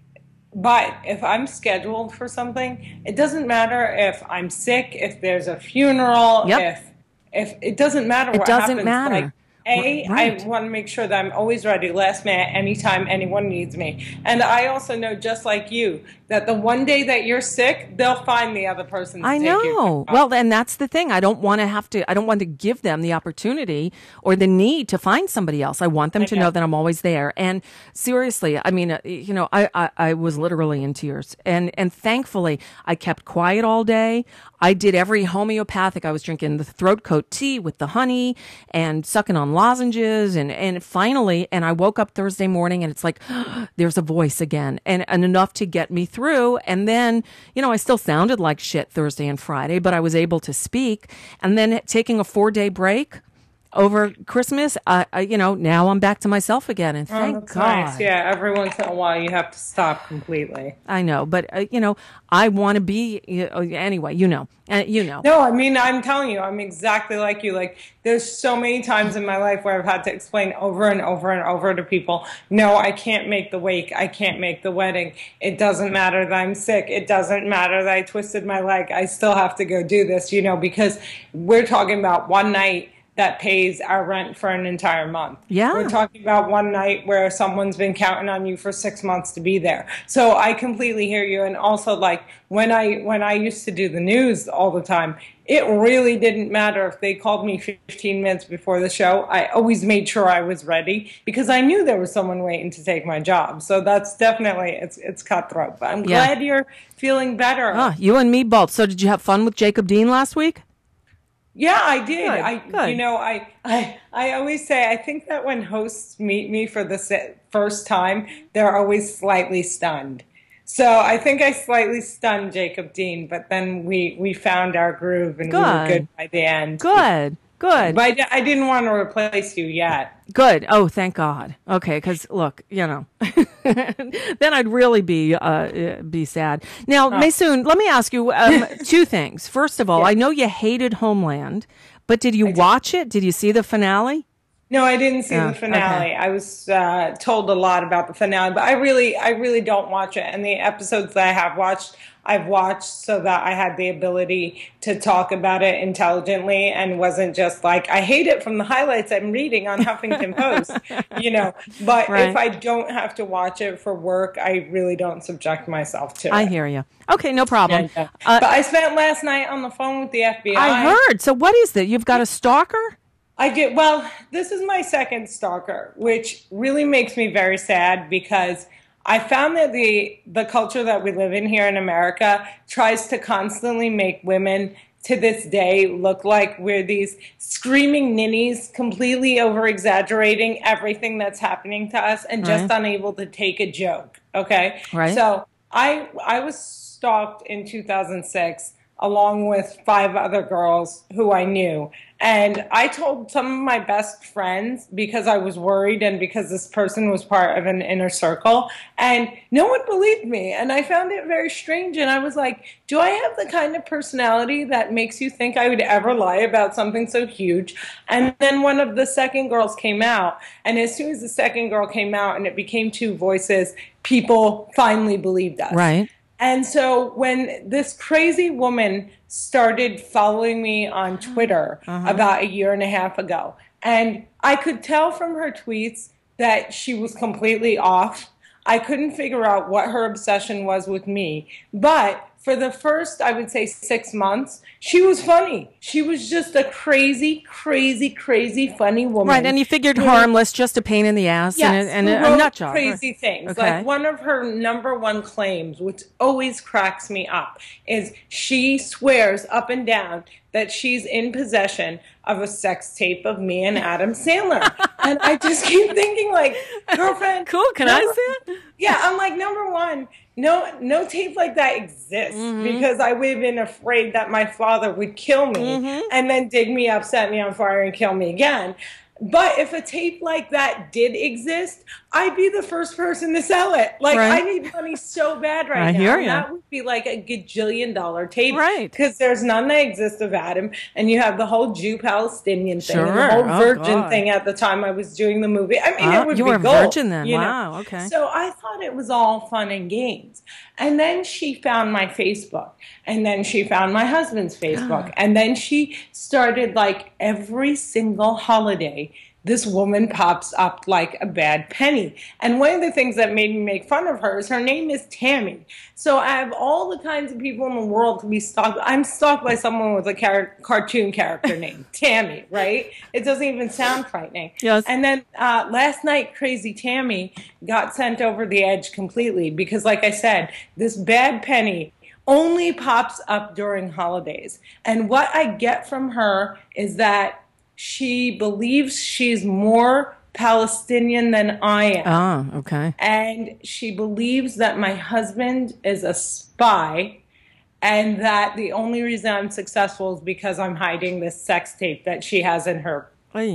but if I'm scheduled for something, it doesn't matter if I'm sick, if there's a funeral, Yep. if if it doesn't matter It doesn't happens. matter. Like, a, Right. I want to make sure that I'm always ready last minute anytime anyone needs me. And I also know, just like you, that the one day that you're sick, they'll find the other person to I know. Well, and that's the thing. I don't want to have to. I don't want to give them the opportunity or the need to find somebody else. I want them to know that I'm always there. And seriously, I mean, uh, you know, I, I I was literally in tears. And and thankfully, I kept quiet all day. I did every homeopathic. I was drinking the throat coat tea with the honey and sucking on lozenges. And and finally, and I woke up Thursday morning, and it's like there's a voice again, and and enough to get me through. And then, you know, I still sounded like shit Thursday and Friday, but I was able to speak. And then taking a four day break over Christmas, I, I, you know, now I'm back to myself again. And Oh, thank that's God. nice. Yeah, every once in a while you have to stop completely. I know, but uh, you know, I want to be uh, anyway. You know, uh, you know. No, I mean, I'm telling you, I'm exactly like you. Like, there's so many times in my life where I've had to explain over and over and over to people, no, I can't make the wake. I can't make the wedding. It doesn't matter that I'm sick. It doesn't matter that I twisted my leg. I still have to go do this, you know, because we're talking about one night that pays our rent for an entire month. Yeah. We're talking about one night where someone's been counting on you for six months to be there. So I completely hear you. And also like when I when I used to do the news all the time, it really didn't matter if they called me 15 minutes before the show. I always made sure I was ready because I knew there was someone waiting to take my job. So that's definitely it's it's cutthroat. But I'm Yeah. glad you're feeling better. Ah, you and me both. So, did you have fun with Jacob Dean last week? Yeah, I did. Good, I, good. you know, I, I, I always say I think that when hosts meet me for the first time, they're always slightly stunned. So I think I slightly stunned Jacob Dean, but then we we found our groove and we were Good. good by the end. Good, good. But I, I didn't want to replace you yet. Good. Oh, thank God. Okay, because look, you know, then I'd really be uh, uh, be sad. Now, Oh. Maysoon, let me ask you um, two things. First of all, I know you hated Homeland, but did you watch it? Did you see the finale? No, I didn't see Oh, the finale. okay. I was uh, told a lot about the finale, but I really, I really don't watch it. And the episodes that I have watched, I've watched so that I had the ability to talk about it intelligently and wasn't just like I hate it from the highlights I'm reading on Huffington Post, you know. But Right. if I don't have to watch it for work, I really don't subject myself to I it. hear you. Okay, no problem. Yeah, yeah. Uh, but I spent last night on the phone with the FBI. I heard. So, what is it? You've got a stalker? I get Well, this is my second stalker, which really makes me very sad because I found that the the culture that we live in here in America tries to constantly make women to this day look like we're these screaming ninnies, completely over exaggerating everything that's happening to us and just Right. unable to take a joke. Okay. Right. So I I was stalked in 2006 along with five other girls who I knew. And I told some of my best friends because I was worried and because this person was part of an inner circle. And no one believed me. And I found it very strange. And I was like, do I have the kind of personality that makes you think I would ever lie about something so huge? And then one of the second girls came out. And as soon as the second girl came out and it became two voices, people finally believed us. Right. And so when this crazy woman started following me on Twitter Uh-huh. about a year and a half ago, and I could tell from her tweets that she was completely off. I couldn't figure out what her obsession was with me. But for the first, I would say, six months, she was funny. She was just a crazy, crazy, crazy, funny woman. Right, and you figured harmless, just a pain in the ass Yes, and a, and a, a nut job. Crazy things. Okay. Like one of her number one claims, which always cracks me up, is she swears up and down that she's in possession of a sex tape of me and Adam Sandler. and I just keep thinking, like, girlfriend. Cool, can I see it? Yeah, I'm like, number one, no no tape like that exists Mm-hmm. because I would have been afraid that my father would kill me Mm-hmm. and then dig me up, set me on fire, and kill me again. But if a tape like that did exist, I'd be the first person to sell it. Like Right. I need money so bad right I now. hear ya. That would be like a gajillion dollar tape. Right. Because there's none that exist of Adam. And you have the whole Jew Palestinian thing Sure. the whole Oh, virgin God. thing at the time I was doing the movie. I mean Ah, it would you be were a gold, virgin then. you know? Wow, okay. So I thought it was all fun and games. And then she found my Facebook. And then she found my husband's Facebook. and then she started like every single holiday. This woman pops up like a bad penny. And one of the things that made me make fun of her is her name is Tammy. So I have all the kinds of people in the world to be stalked. I'm stalked by someone with a char- cartoon character name, Tammy, right? It doesn't even sound frightening. Yes. And then uh, last night, Crazy Tammy got sent over the edge completely because, like I said, this bad penny only pops up during holidays. And what I get from her is that she believes she's more Palestinian than I am. Ah, okay. And she believes that my husband is a spy and that the only reason I'm successful is because I'm hiding this sex tape that she has in her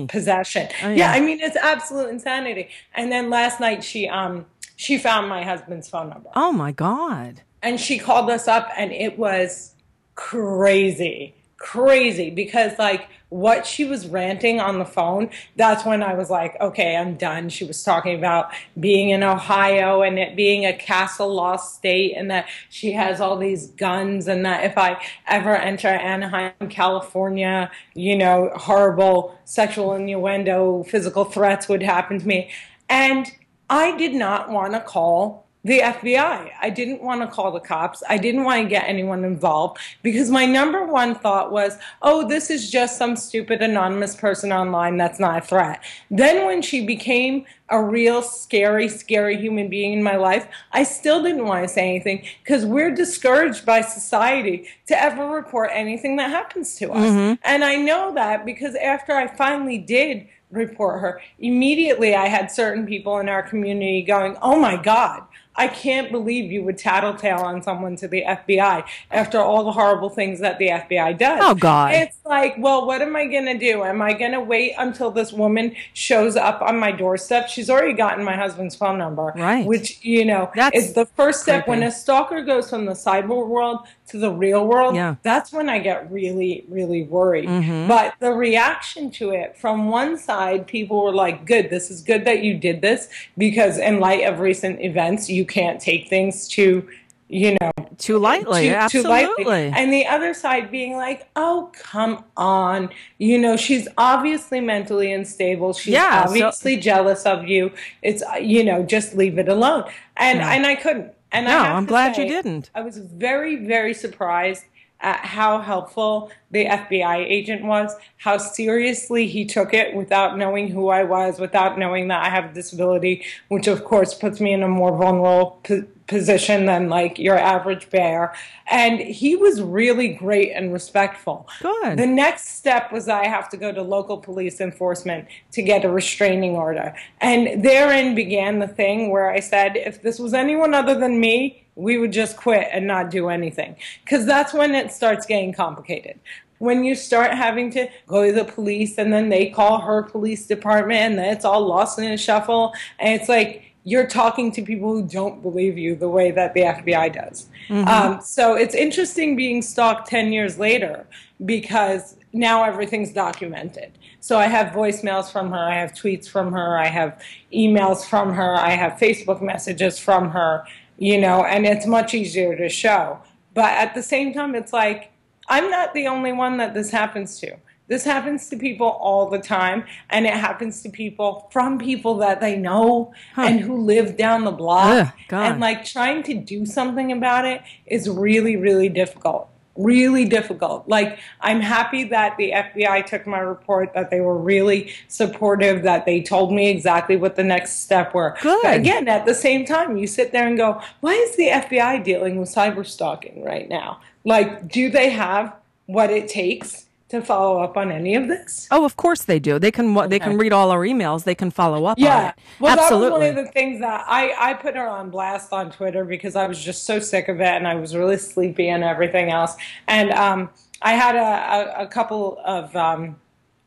possession. Yeah. yeah. I mean it's absolute insanity. And then last night she um she found my husband's phone number Oh my God. And she called us up and it was crazy crazy because like what she was ranting on the phone that's when i was like okay i'm done. She was talking about being in ohio and it being a castle law state and that she has all these guns and that if i ever enter anaheim california you know horrible sexual innuendo physical threats would happen to me. And i did not want to call the FBI. I didn't want to call the cops. I didn't want to get anyone involved because my number one thought was, oh, this is just some stupid anonymous person online that's not a threat. Then when she became a real scary, scary human being in my life, I still didn't want to say anything because we're discouraged by society to ever report anything that happens to us. Mhm. And I know that because after I finally did report her, immediately I had certain people in our community going, oh my God, I can't believe you would tattletale on someone to the FBI after all the horrible things that the FBI does. Oh, God. It's like, well, what am I going to do? Am I going to wait until this woman shows up on my doorstep? She's already gotten my husband's phone number. Right. Which, you know, That's is the first step when a stalker goes from the cyber world to the real world. Yeah. That's when I get really, really worried. Mhm. But the reaction to it from one side, people were like, good, this is good that you did this because in light of recent events, you can't take things to, you know, Too lightly. too- too Absolutely. lightly. And the other side being like, oh, come on. You know, she's obviously mentally unstable. She's Yeah, so- obviously jealous of you. It's, you know, just leave it alone. And, Yeah. and I couldn't. And I No, I'm to glad you didn't. I was very, very surprised at how helpful the FBI agent was, how seriously he took it without knowing who I was, without knowing that I have a disability, which of course puts me in a more vulnerable position than like your average bear. And he was really great and respectful. Good. The next step was I have to go to local police enforcement to get a restraining order. And therein began the thing where I said, if this was anyone other than me, we would just quit and not do anything. Because that's when it starts getting complicated. When you start having to go to the police and then they call her police department and then it's all lost in a shuffle. And it's like, you're talking to people who don't believe you the way that the FBI does. Mhm. Um, so it's interesting being stalked 10 years later because now everything's documented. So I have voicemails from her, I have tweets from her, I have emails from her, I have Facebook messages from her, you know, and it's much easier to show. But at the same time, it's like, I'm not the only one that this happens to. This happens to people all the time, and it happens to people from people that they know and who live down the block. Ugh, God. and like trying to do something about it is really, really difficult. Really difficult. Like, I'm happy that the FBI took my report, that they were really supportive, that they told me exactly what the next step were. Good. But again, at the same time, you sit there and go, why is the FBI dealing with cyber stalking right now? Like, do they have what it takes to follow up on any of this? Oh, of course they do. They can wa- they can read all our emails. They can follow up on Yeah. it. Well, Absolutely. that was one of the things that I, I put her on blast on Twitter because I was just so sick of it and I was really sleepy and everything else. And um, I had a, a, a couple of um,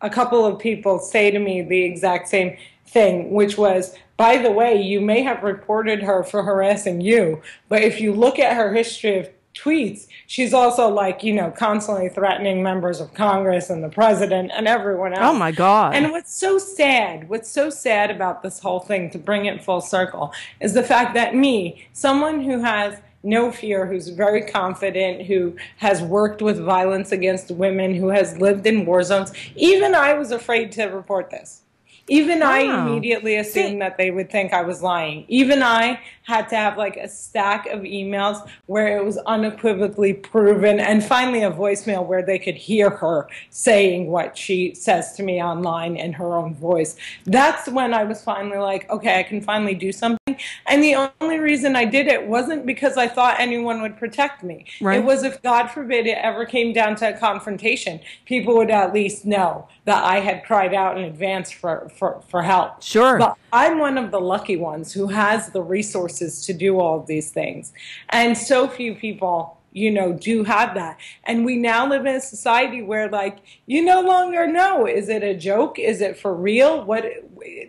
a couple of people say to me the exact same thing, which was, by the way, you may have reported her for harassing you, but if you look at her history of tweets, she's also like, you know, constantly threatening members of Congress and the president and everyone else. Oh, my God. And what's so sad, what's so sad about this whole thing, to bring it full circle, is the fact that me, someone who has no fear, who's very confident, who has worked with violence against women, who has lived in war zones, even I was afraid to report this. Even I immediately assumed that they would think I was lying. Even I had to have like a stack of emails where it was unequivocally proven, and finally a voicemail where they could hear her saying what she says to me online in her own voice. That's when I was finally like, okay, I can finally do something. And the only reason I did it wasn't because I thought anyone would protect me. Right. It was if, God forbid, it ever came down to a confrontation, people would at least know that I had cried out in advance for, for, for help. Sure. But I'm one of the lucky ones who has the resources to do all of these things. And so few people, you know, do have that. And we now live in a society where, like, you no longer know is it a joke? Is it for real? What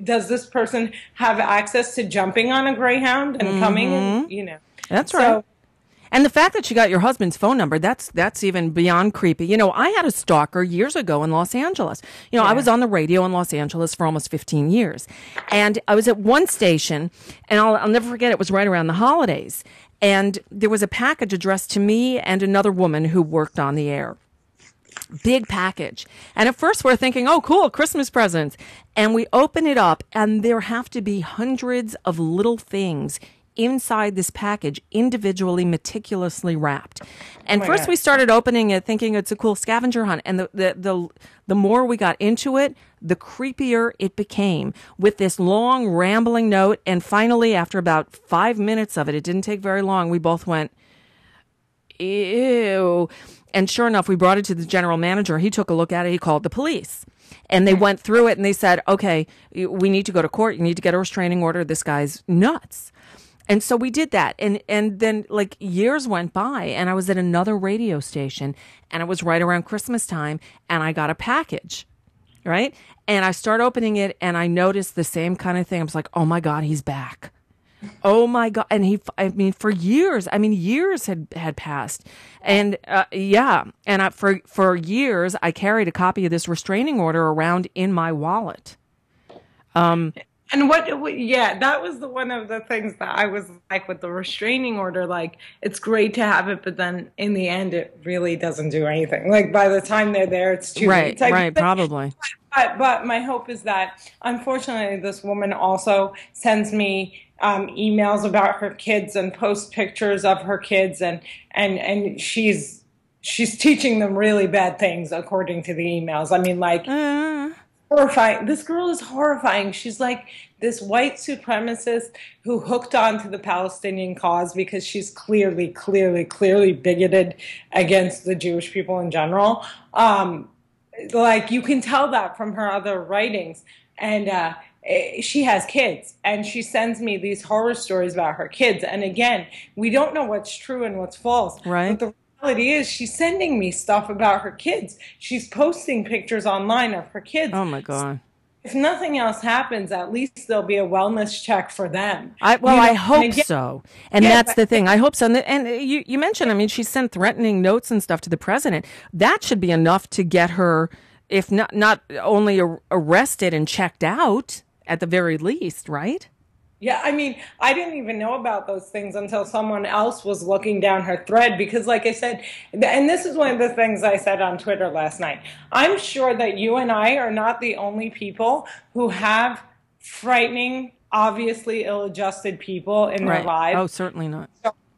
does this person have access to jumping on a greyhound and coming and, mm-hmm. you know? That's So- right. And the fact that you got your husband's phone number, that's that's even beyond creepy. You know, I had a stalker years ago in Los Angeles. You know, I was on the radio in Los Angeles for almost 15 years. And I was at one station, and I'll, I'll never forget, it was right around the holidays. And there was a package addressed to me and another woman who worked on the air big package. And at first we're thinking, oh, cool, Christmas presents. And we open it up, and there have to be hundreds of little things inside this package, individually, meticulously wrapped. Oh and my first God. we started opening it thinking it's a cool scavenger hunt. And the, the, the, the more we got into it, the creepier it became with this long, rambling note. And finally, after about five minutes of it, it didn't take very long, we both went, ew. And sure enough, we brought it to the general manager. He took a look at it. He called the police. And they went through it and they said, okay, we need to go to court. You need to get a restraining order. This guy's nuts. And so we did that. And, and then like years went by and I was at another radio station and it was right around Christmas time and I got a package. Right. And I start opening it and I noticed the same kind of thing. I was like, oh my God, he's back. Oh my God. And he, I mean, for years, I mean, years had, had passed. And, uh, yeah. And I, for, for years, I carried a copy of this restraining order around in my wallet. Um, And what, yeah, that was the one of the things that I was like with the restraining order. Like, it's great to have it, but then in the end, it really doesn't do anything. Like, by the time they're there, it's too right, late. right, probably. But, but my hope is that, unfortunately, this woman also sends me um, emails about her kids and posts pictures of her kids, and and and she's she's teaching them really bad things according to the emails. I mean, like horrifying. This girl is horrifying. She's like this white supremacist who hooked on to the Palestinian cause because she's clearly, clearly, clearly bigoted against the Jewish people in general. Um, like you can tell that from her other writings and uh eh, she has kids and she sends me these horror stories about her kids and again we don't know what's true and what's false Right. Reality is she's sending me stuff about her kids she's posting pictures online of her kids Oh my God. if nothing else happens at least there'll be a wellness check for them I, well, You know, I and hope again- so, and Yeah, that's but- the thing. I hope so. And, and you, you mentioned, I mean, she sent threatening notes and stuff to the president. That should be enough to get her, if not not only arrested and checked out at the very least, right? Yeah, I mean, I didn't even know about those things until someone else was looking down her thread because, like I said, and this is one of the things I said on Twitter last night. I'm sure that you and I are not the only people who have frightening, obviously ill adjusted people in their right. lives Oh, certainly not.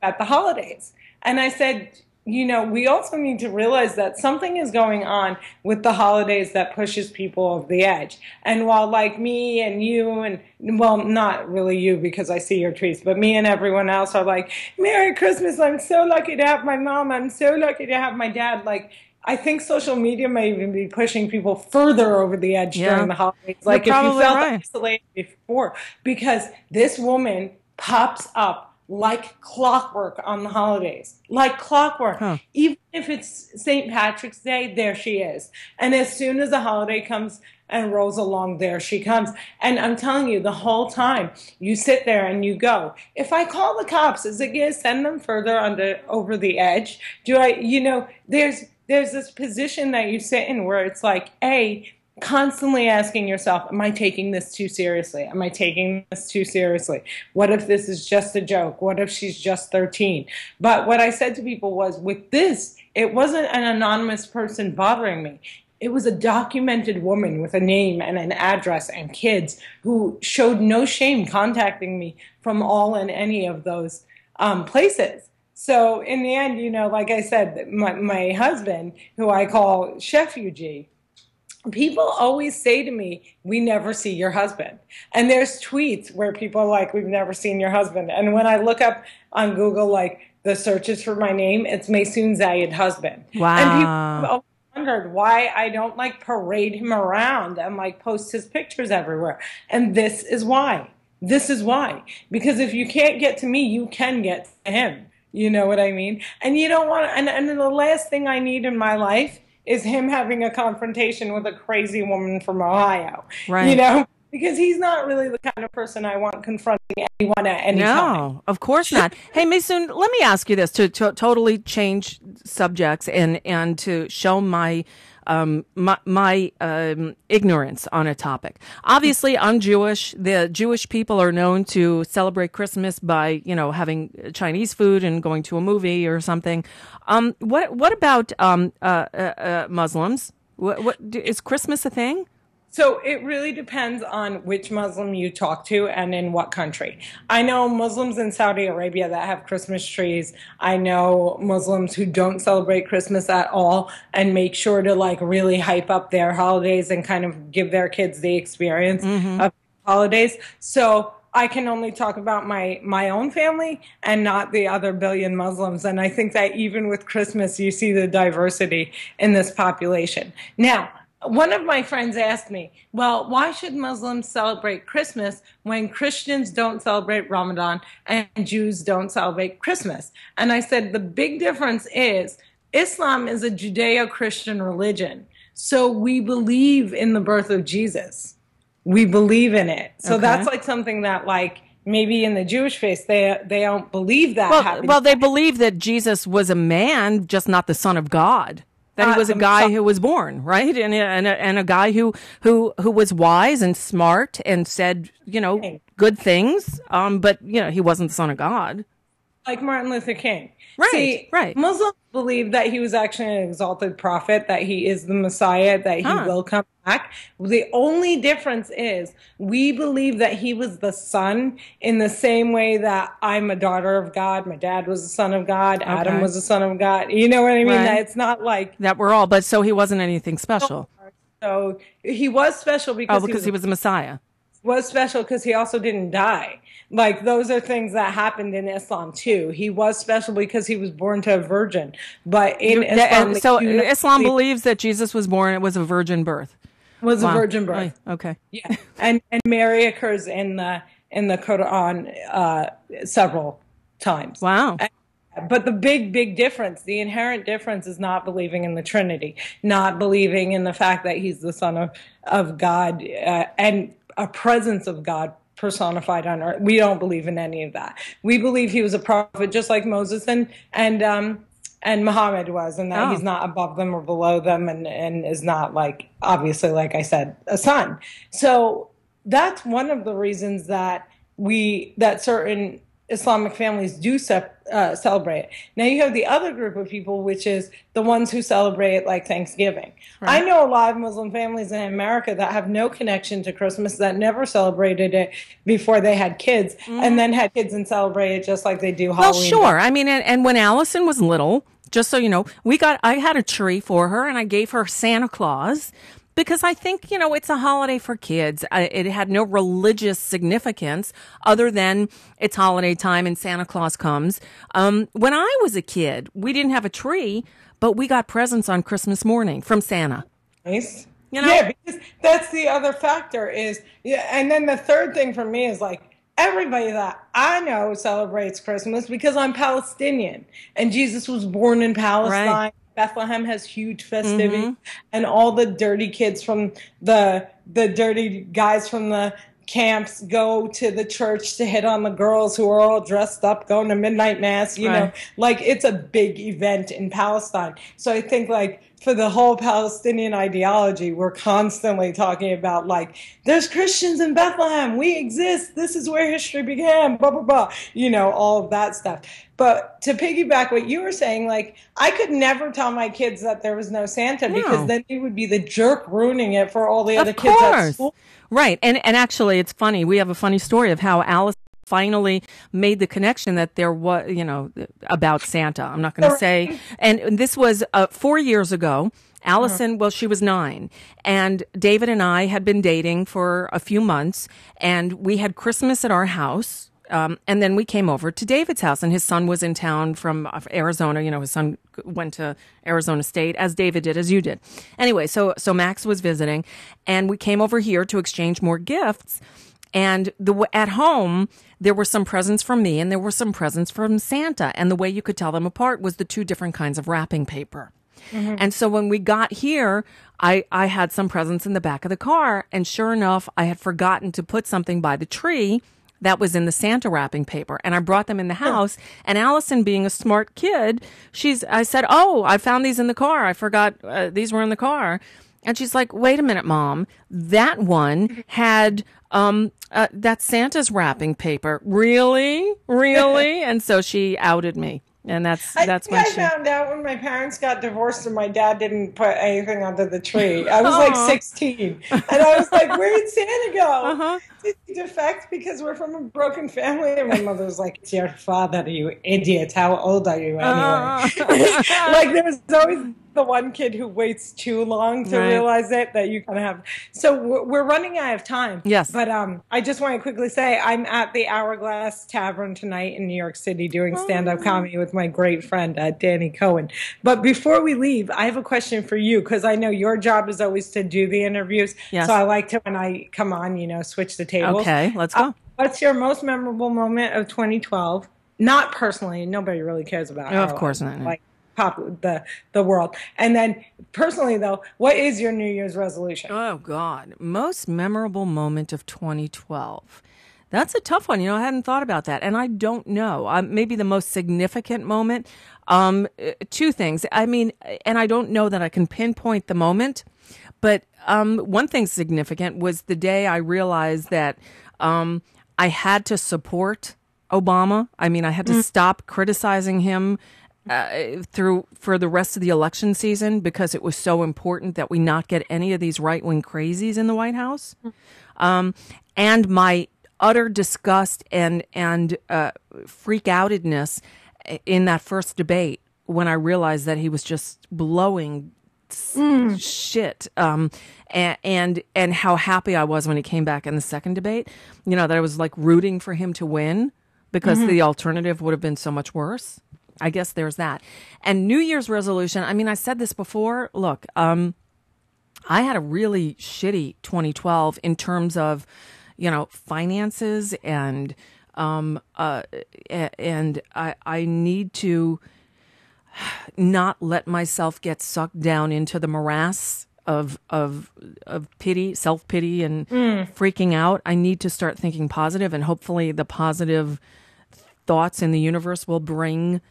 at the holidays. And I said, you know, we also need to realize that something is going on with the holidays that pushes people over the edge. And while, like me and you, and well, not really you because I see your tweets, but me and everyone else are like, Merry Christmas. I'm so lucky to have my mom. I'm so lucky to have my dad. Like, I think social media may even be pushing people further over the edge Yeah. during the holidays. You're Like, if you felt right. isolated before, because this woman pops up like clockwork on the holidays, like clockwork. Even if it's St. Patrick's Day, there she is. And as soon as the holiday comes and rolls along, there she comes. And I'm telling you, the whole time you sit there and you go, if I call the cops, is it going to send them further under over the edge? Do I, you know, there's there's this position that you sit in where it's like, a constantly asking yourself, Am I taking this too seriously? Am I taking this too seriously? What if this is just a joke? What if she's just 13? But what I said to people was, with this, it wasn't an anonymous person bothering me. It was a documented woman with a name and an address and kids who showed no shame contacting me from all and any of those um, places. So in the end, you know, like I said, my, my husband, who I call Chefugee, people always say to me, "We never see your husband." And there's tweets where people are like, "We've never seen your husband." And when I look up on Google, like the searches for my name, it's Maysoon Zayid husband. Wow. And people have always wondered why I don't like parade him around and like post his pictures everywhere. And this is why. This is why. Because if you can't get to me, you can get to him. You know what I mean? And you don't want and, and the last thing I need in my life is him having a confrontation with a crazy woman from Ohio. Right. You know? Because he's not really the kind of person I want confronting anyone at any time. No, of course not. Hey, Mason, let me ask you this to, to totally change subjects and and to show my um my, my um ignorance on a topic. Obviously, I'm Jewish. The Jewish people are known to celebrate Christmas by you know having Chinese food and going to a movie or something. Um, what what about um uh, uh, uh Muslims? What what is Christmas a thing? So it really depends on which Muslim you talk to and in what country. I know Muslims in Saudi Arabia that have Christmas trees. I know Muslims who don't celebrate Christmas at all and make sure to like really hype up their holidays and kind of give their kids the experience mm-hmm. of holidays. So I can only talk about my my own family and not the other billion Muslims. And I think that even with Christmas, you see the diversity in this population. Now, one of my friends asked me, well, why should Muslims celebrate Christmas when Christians don't celebrate Ramadan and Jews don't celebrate Christmas? And I said, the big difference is Islam is a Judeo Christian religion. So we believe in the birth of Jesus. We believe in it. So Okay. that's like something that, like, maybe in the Jewish faith, they, they don't believe that Well, happened. well, they believe that Jesus was a man, just not the son of God. That he Uh, was a guy who was born, right, and a, and a, and a guy who who who was wise and smart and said, you know, good things. Um, but you know, he wasn't the son of God. Like Martin Luther King. Right, See, right. Muslims believe that he was actually an exalted prophet, that he is the Messiah, that he Huh. will come back. The only difference is we believe that he was the son in the same way that I'm a daughter of God, my dad was a son of God, Adam was a son of God. You know what I mean? Right. That it's not like That we're all, but so he wasn't anything special. so he was special because, Oh, because he was the Messiah. was special because he also didn't die. Like those are things that happened in Islam too. He was special because he was born to a virgin. But in You- Islam, and so do not Islam believes that Jesus was born; it was a virgin birth. was Wow. a virgin birth. Okay. Yeah, and and Mary occurs in the in the Quran uh, several times. Wow. But the big, big difference, the inherent difference is not believing in the Trinity, not believing in the fact that he's the Son of, of God uh, and a presence of God personified on earth. We don't believe in any of that. We believe he was a prophet just like Moses and, and, um, and Muhammad was, and that Oh. he's not above them or below them, and, and is not like, obviously, like I said, a son. So that's one of the reasons that we, that certain Islamic families do ce- uh, celebrate. Now you have the other group of people, which is the ones who celebrate like Thanksgiving. I know a lot of Muslim families in America that have no connection to Christmas, that never celebrated it before they had kids, and then had kids and celebrated it just like they do Mm-hmm. Well, Halloween. sure. I mean, and, and when Allison was little, just so you know, we got I had a tree for her, and I gave her Santa Claus because I think you know it's a holiday for kids. It had no religious significance other than it's holiday time and Santa Claus comes. Um, when I was a kid, we didn't have a tree, but we got presents on Christmas morning from Santa. Nice. You know? Yeah, because that's the other factor is yeah, and then the third thing for me is like everybody that I know celebrates Christmas because I'm Palestinian and Jesus was born in Palestine. Right. Bethlehem has huge festivities Mhm. and all the dirty kids from the the dirty guys from the camps go to the church to hit on the girls who are all dressed up going to midnight mass you know like it's a big event in Palestine. So I think like for the whole Palestinian ideology, we're constantly talking about like there's Christians in Bethlehem, we exist, this is where history began, blah blah blah, you know, all of that stuff. But to piggyback what you were saying, like I could never tell my kids that there was no Santa because then he would be the jerk ruining it for all the other of kids at school. Right. And and actually it's funny. We have a funny story of how Alice finally made the connection that there was, you know, about Santa. I'm not going to say. And this was uh, 4 years ago. Allison, well, she was nine, and David and I had been dating for a few months, and we had Christmas at our house. Um, and then we came over to David's house, and his son was in town from uh, Arizona. You know, his son went to Arizona State, as David did, as you did. Anyway, so so Max was visiting, and we came over here to exchange more gifts. And the at home there were some presents from me, and there were some presents from Santa. And the way you could tell them apart was the two different kinds of wrapping paper. And so when we got here, I, I had some presents in the back of the car. And sure enough, I had forgotten to put something by the tree that was in the Santa wrapping paper. And I brought them in the house. And Allison, being a smart kid, she's, I said, Oh, I found these in the car. I forgot uh, these were in the car. And she's like, wait a minute, mom. That one had, um, uh, that Santa's wrapping paper. Really? Really? and so she outed me. And that's, I that's think when I she. found out when my parents got divorced and my dad didn't put anything under the tree. I was like 16, and I was like, "Where did Santa go? Uh-huh. Defect because we're from a broken family, and my mother's like, "It's your father, you idiot! How old are you anyway?" like there's always the one kid who waits too long to Right. realize it that you kind of have. So we're, we're running out of time. Yes. but um, I just want to quickly say I'm at the Hourglass Tavern tonight in New York City doing stand-up comedy with my great friend uh, Danny Cohen. But before we leave, I have a question for you because I know your job is always to do the interviews. Yes. So I like to when I come on, you know, switch the tables. Okay, let's go. Uh, what's your most memorable moment of 2012? Not personally, nobody really cares about. Oh, of course lives, not. Like pop the the world. And then personally though, what is your New Year's resolution? Oh God, most memorable moment of 2012. That's a tough one. You know, I hadn't thought about that, and I don't know. Um, maybe the most significant moment. Um, uh, two things. I mean, and I don't know that I can pinpoint the moment, but um, one thing significant was the day I realized that um, I had to support Obama. I mean, I had to stop criticizing him uh, through for the rest of the election season because it was so important that we not get any of these right wing crazies in the White House. Um, and my utter disgust and and uh, freak outedness in that first debate when I realized that he was just blowing s- shit. Um and, and and how happy I was when he came back in the second debate you know that I was like rooting for him to win because Mhm. the alternative would have been so much worse. I guess there's that. And New Year's resolution I mean I said this before look um I had a really shitty 2012 in terms of, you know, finances and um uh and I I need to not let myself get sucked down into the morass of of of pity, self-pity and Mm. freaking out. I need to start thinking positive and hopefully the positive thoughts in the universe will bring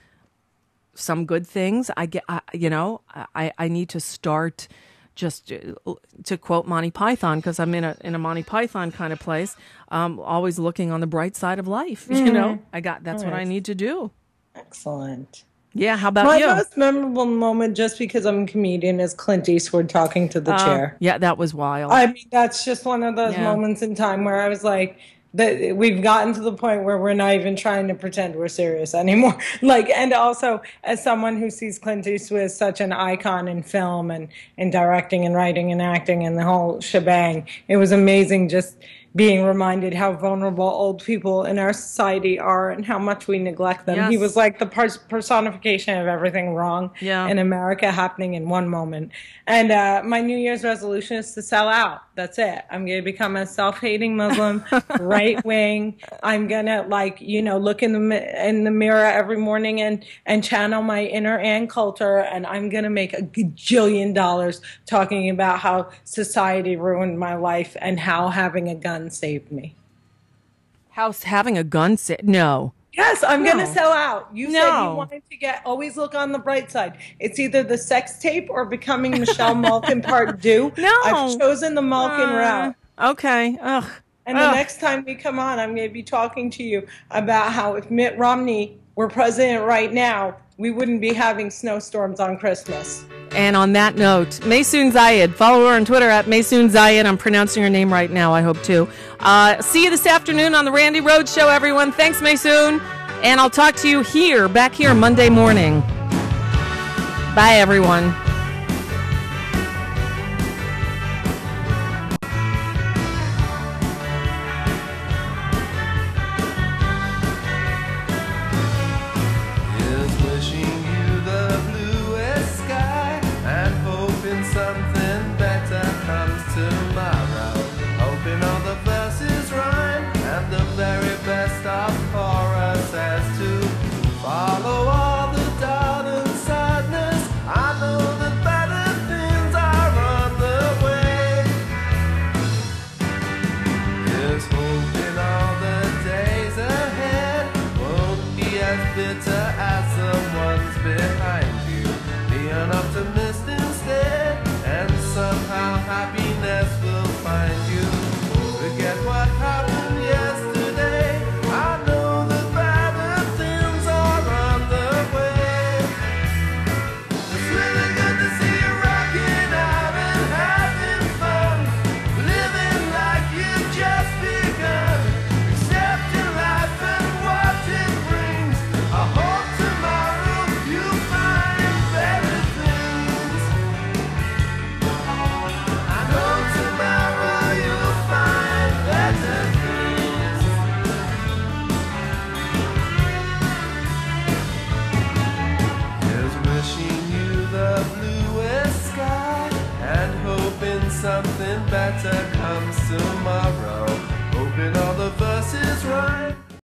some good things. I get, I, you know, I, I need to start just uh, to quote Monty Python because I'm in a in a Monty Python kind of place. Um, always looking on the bright side of life. You know, Mhm. I got that's what I need to do. Excellent. Yeah. How about My you? most memorable moment, just because I'm a comedian, is Clint Eastwood talking to the Uh, chair. Yeah, that was wild. I mean, that's just one of those Yeah. moments in time where I was like, that we've gotten to the point where we're not even trying to pretend we're serious anymore. like, and also as someone who sees Clint Eastwood as such an icon in film and in directing and writing and acting and the whole shebang, it was amazing just being reminded how vulnerable old people in our society are and how much we neglect them. He was like the pers- personification of everything wrong Yeah. in America happening in one moment. And uh, my New Year's resolution is to sell out. That's it. I'm going to become a self-hating Muslim, right wing. I'm going to like, you know, look in the in the mirror every morning and and channel my inner Ann Coulter and I'm going to make a gajillion dollars talking about how society ruined my life and how having a gun saved me. House having a gun sit? No. Yes, I'm No. going to sell out. You said you wanted to get always look on the bright side. It's either the sex tape or becoming Michelle Malkin part two. No. I've chosen the Malkin Uh, route. Okay. Ugh. And the next time we come on, I'm going to be talking to you about how if Mitt Romney were president right now, we wouldn't be having snowstorms on Christmas. And on that note, Maysoon Zayid. Follow her on Twitter at Maysoon Zayid. I'm pronouncing her name right now, I hope too. Uh, see you this afternoon on the Randi Rhodes Show, everyone. Thanks, Maysoon. And I'll talk to you here, back here Monday morning. Bye, everyone.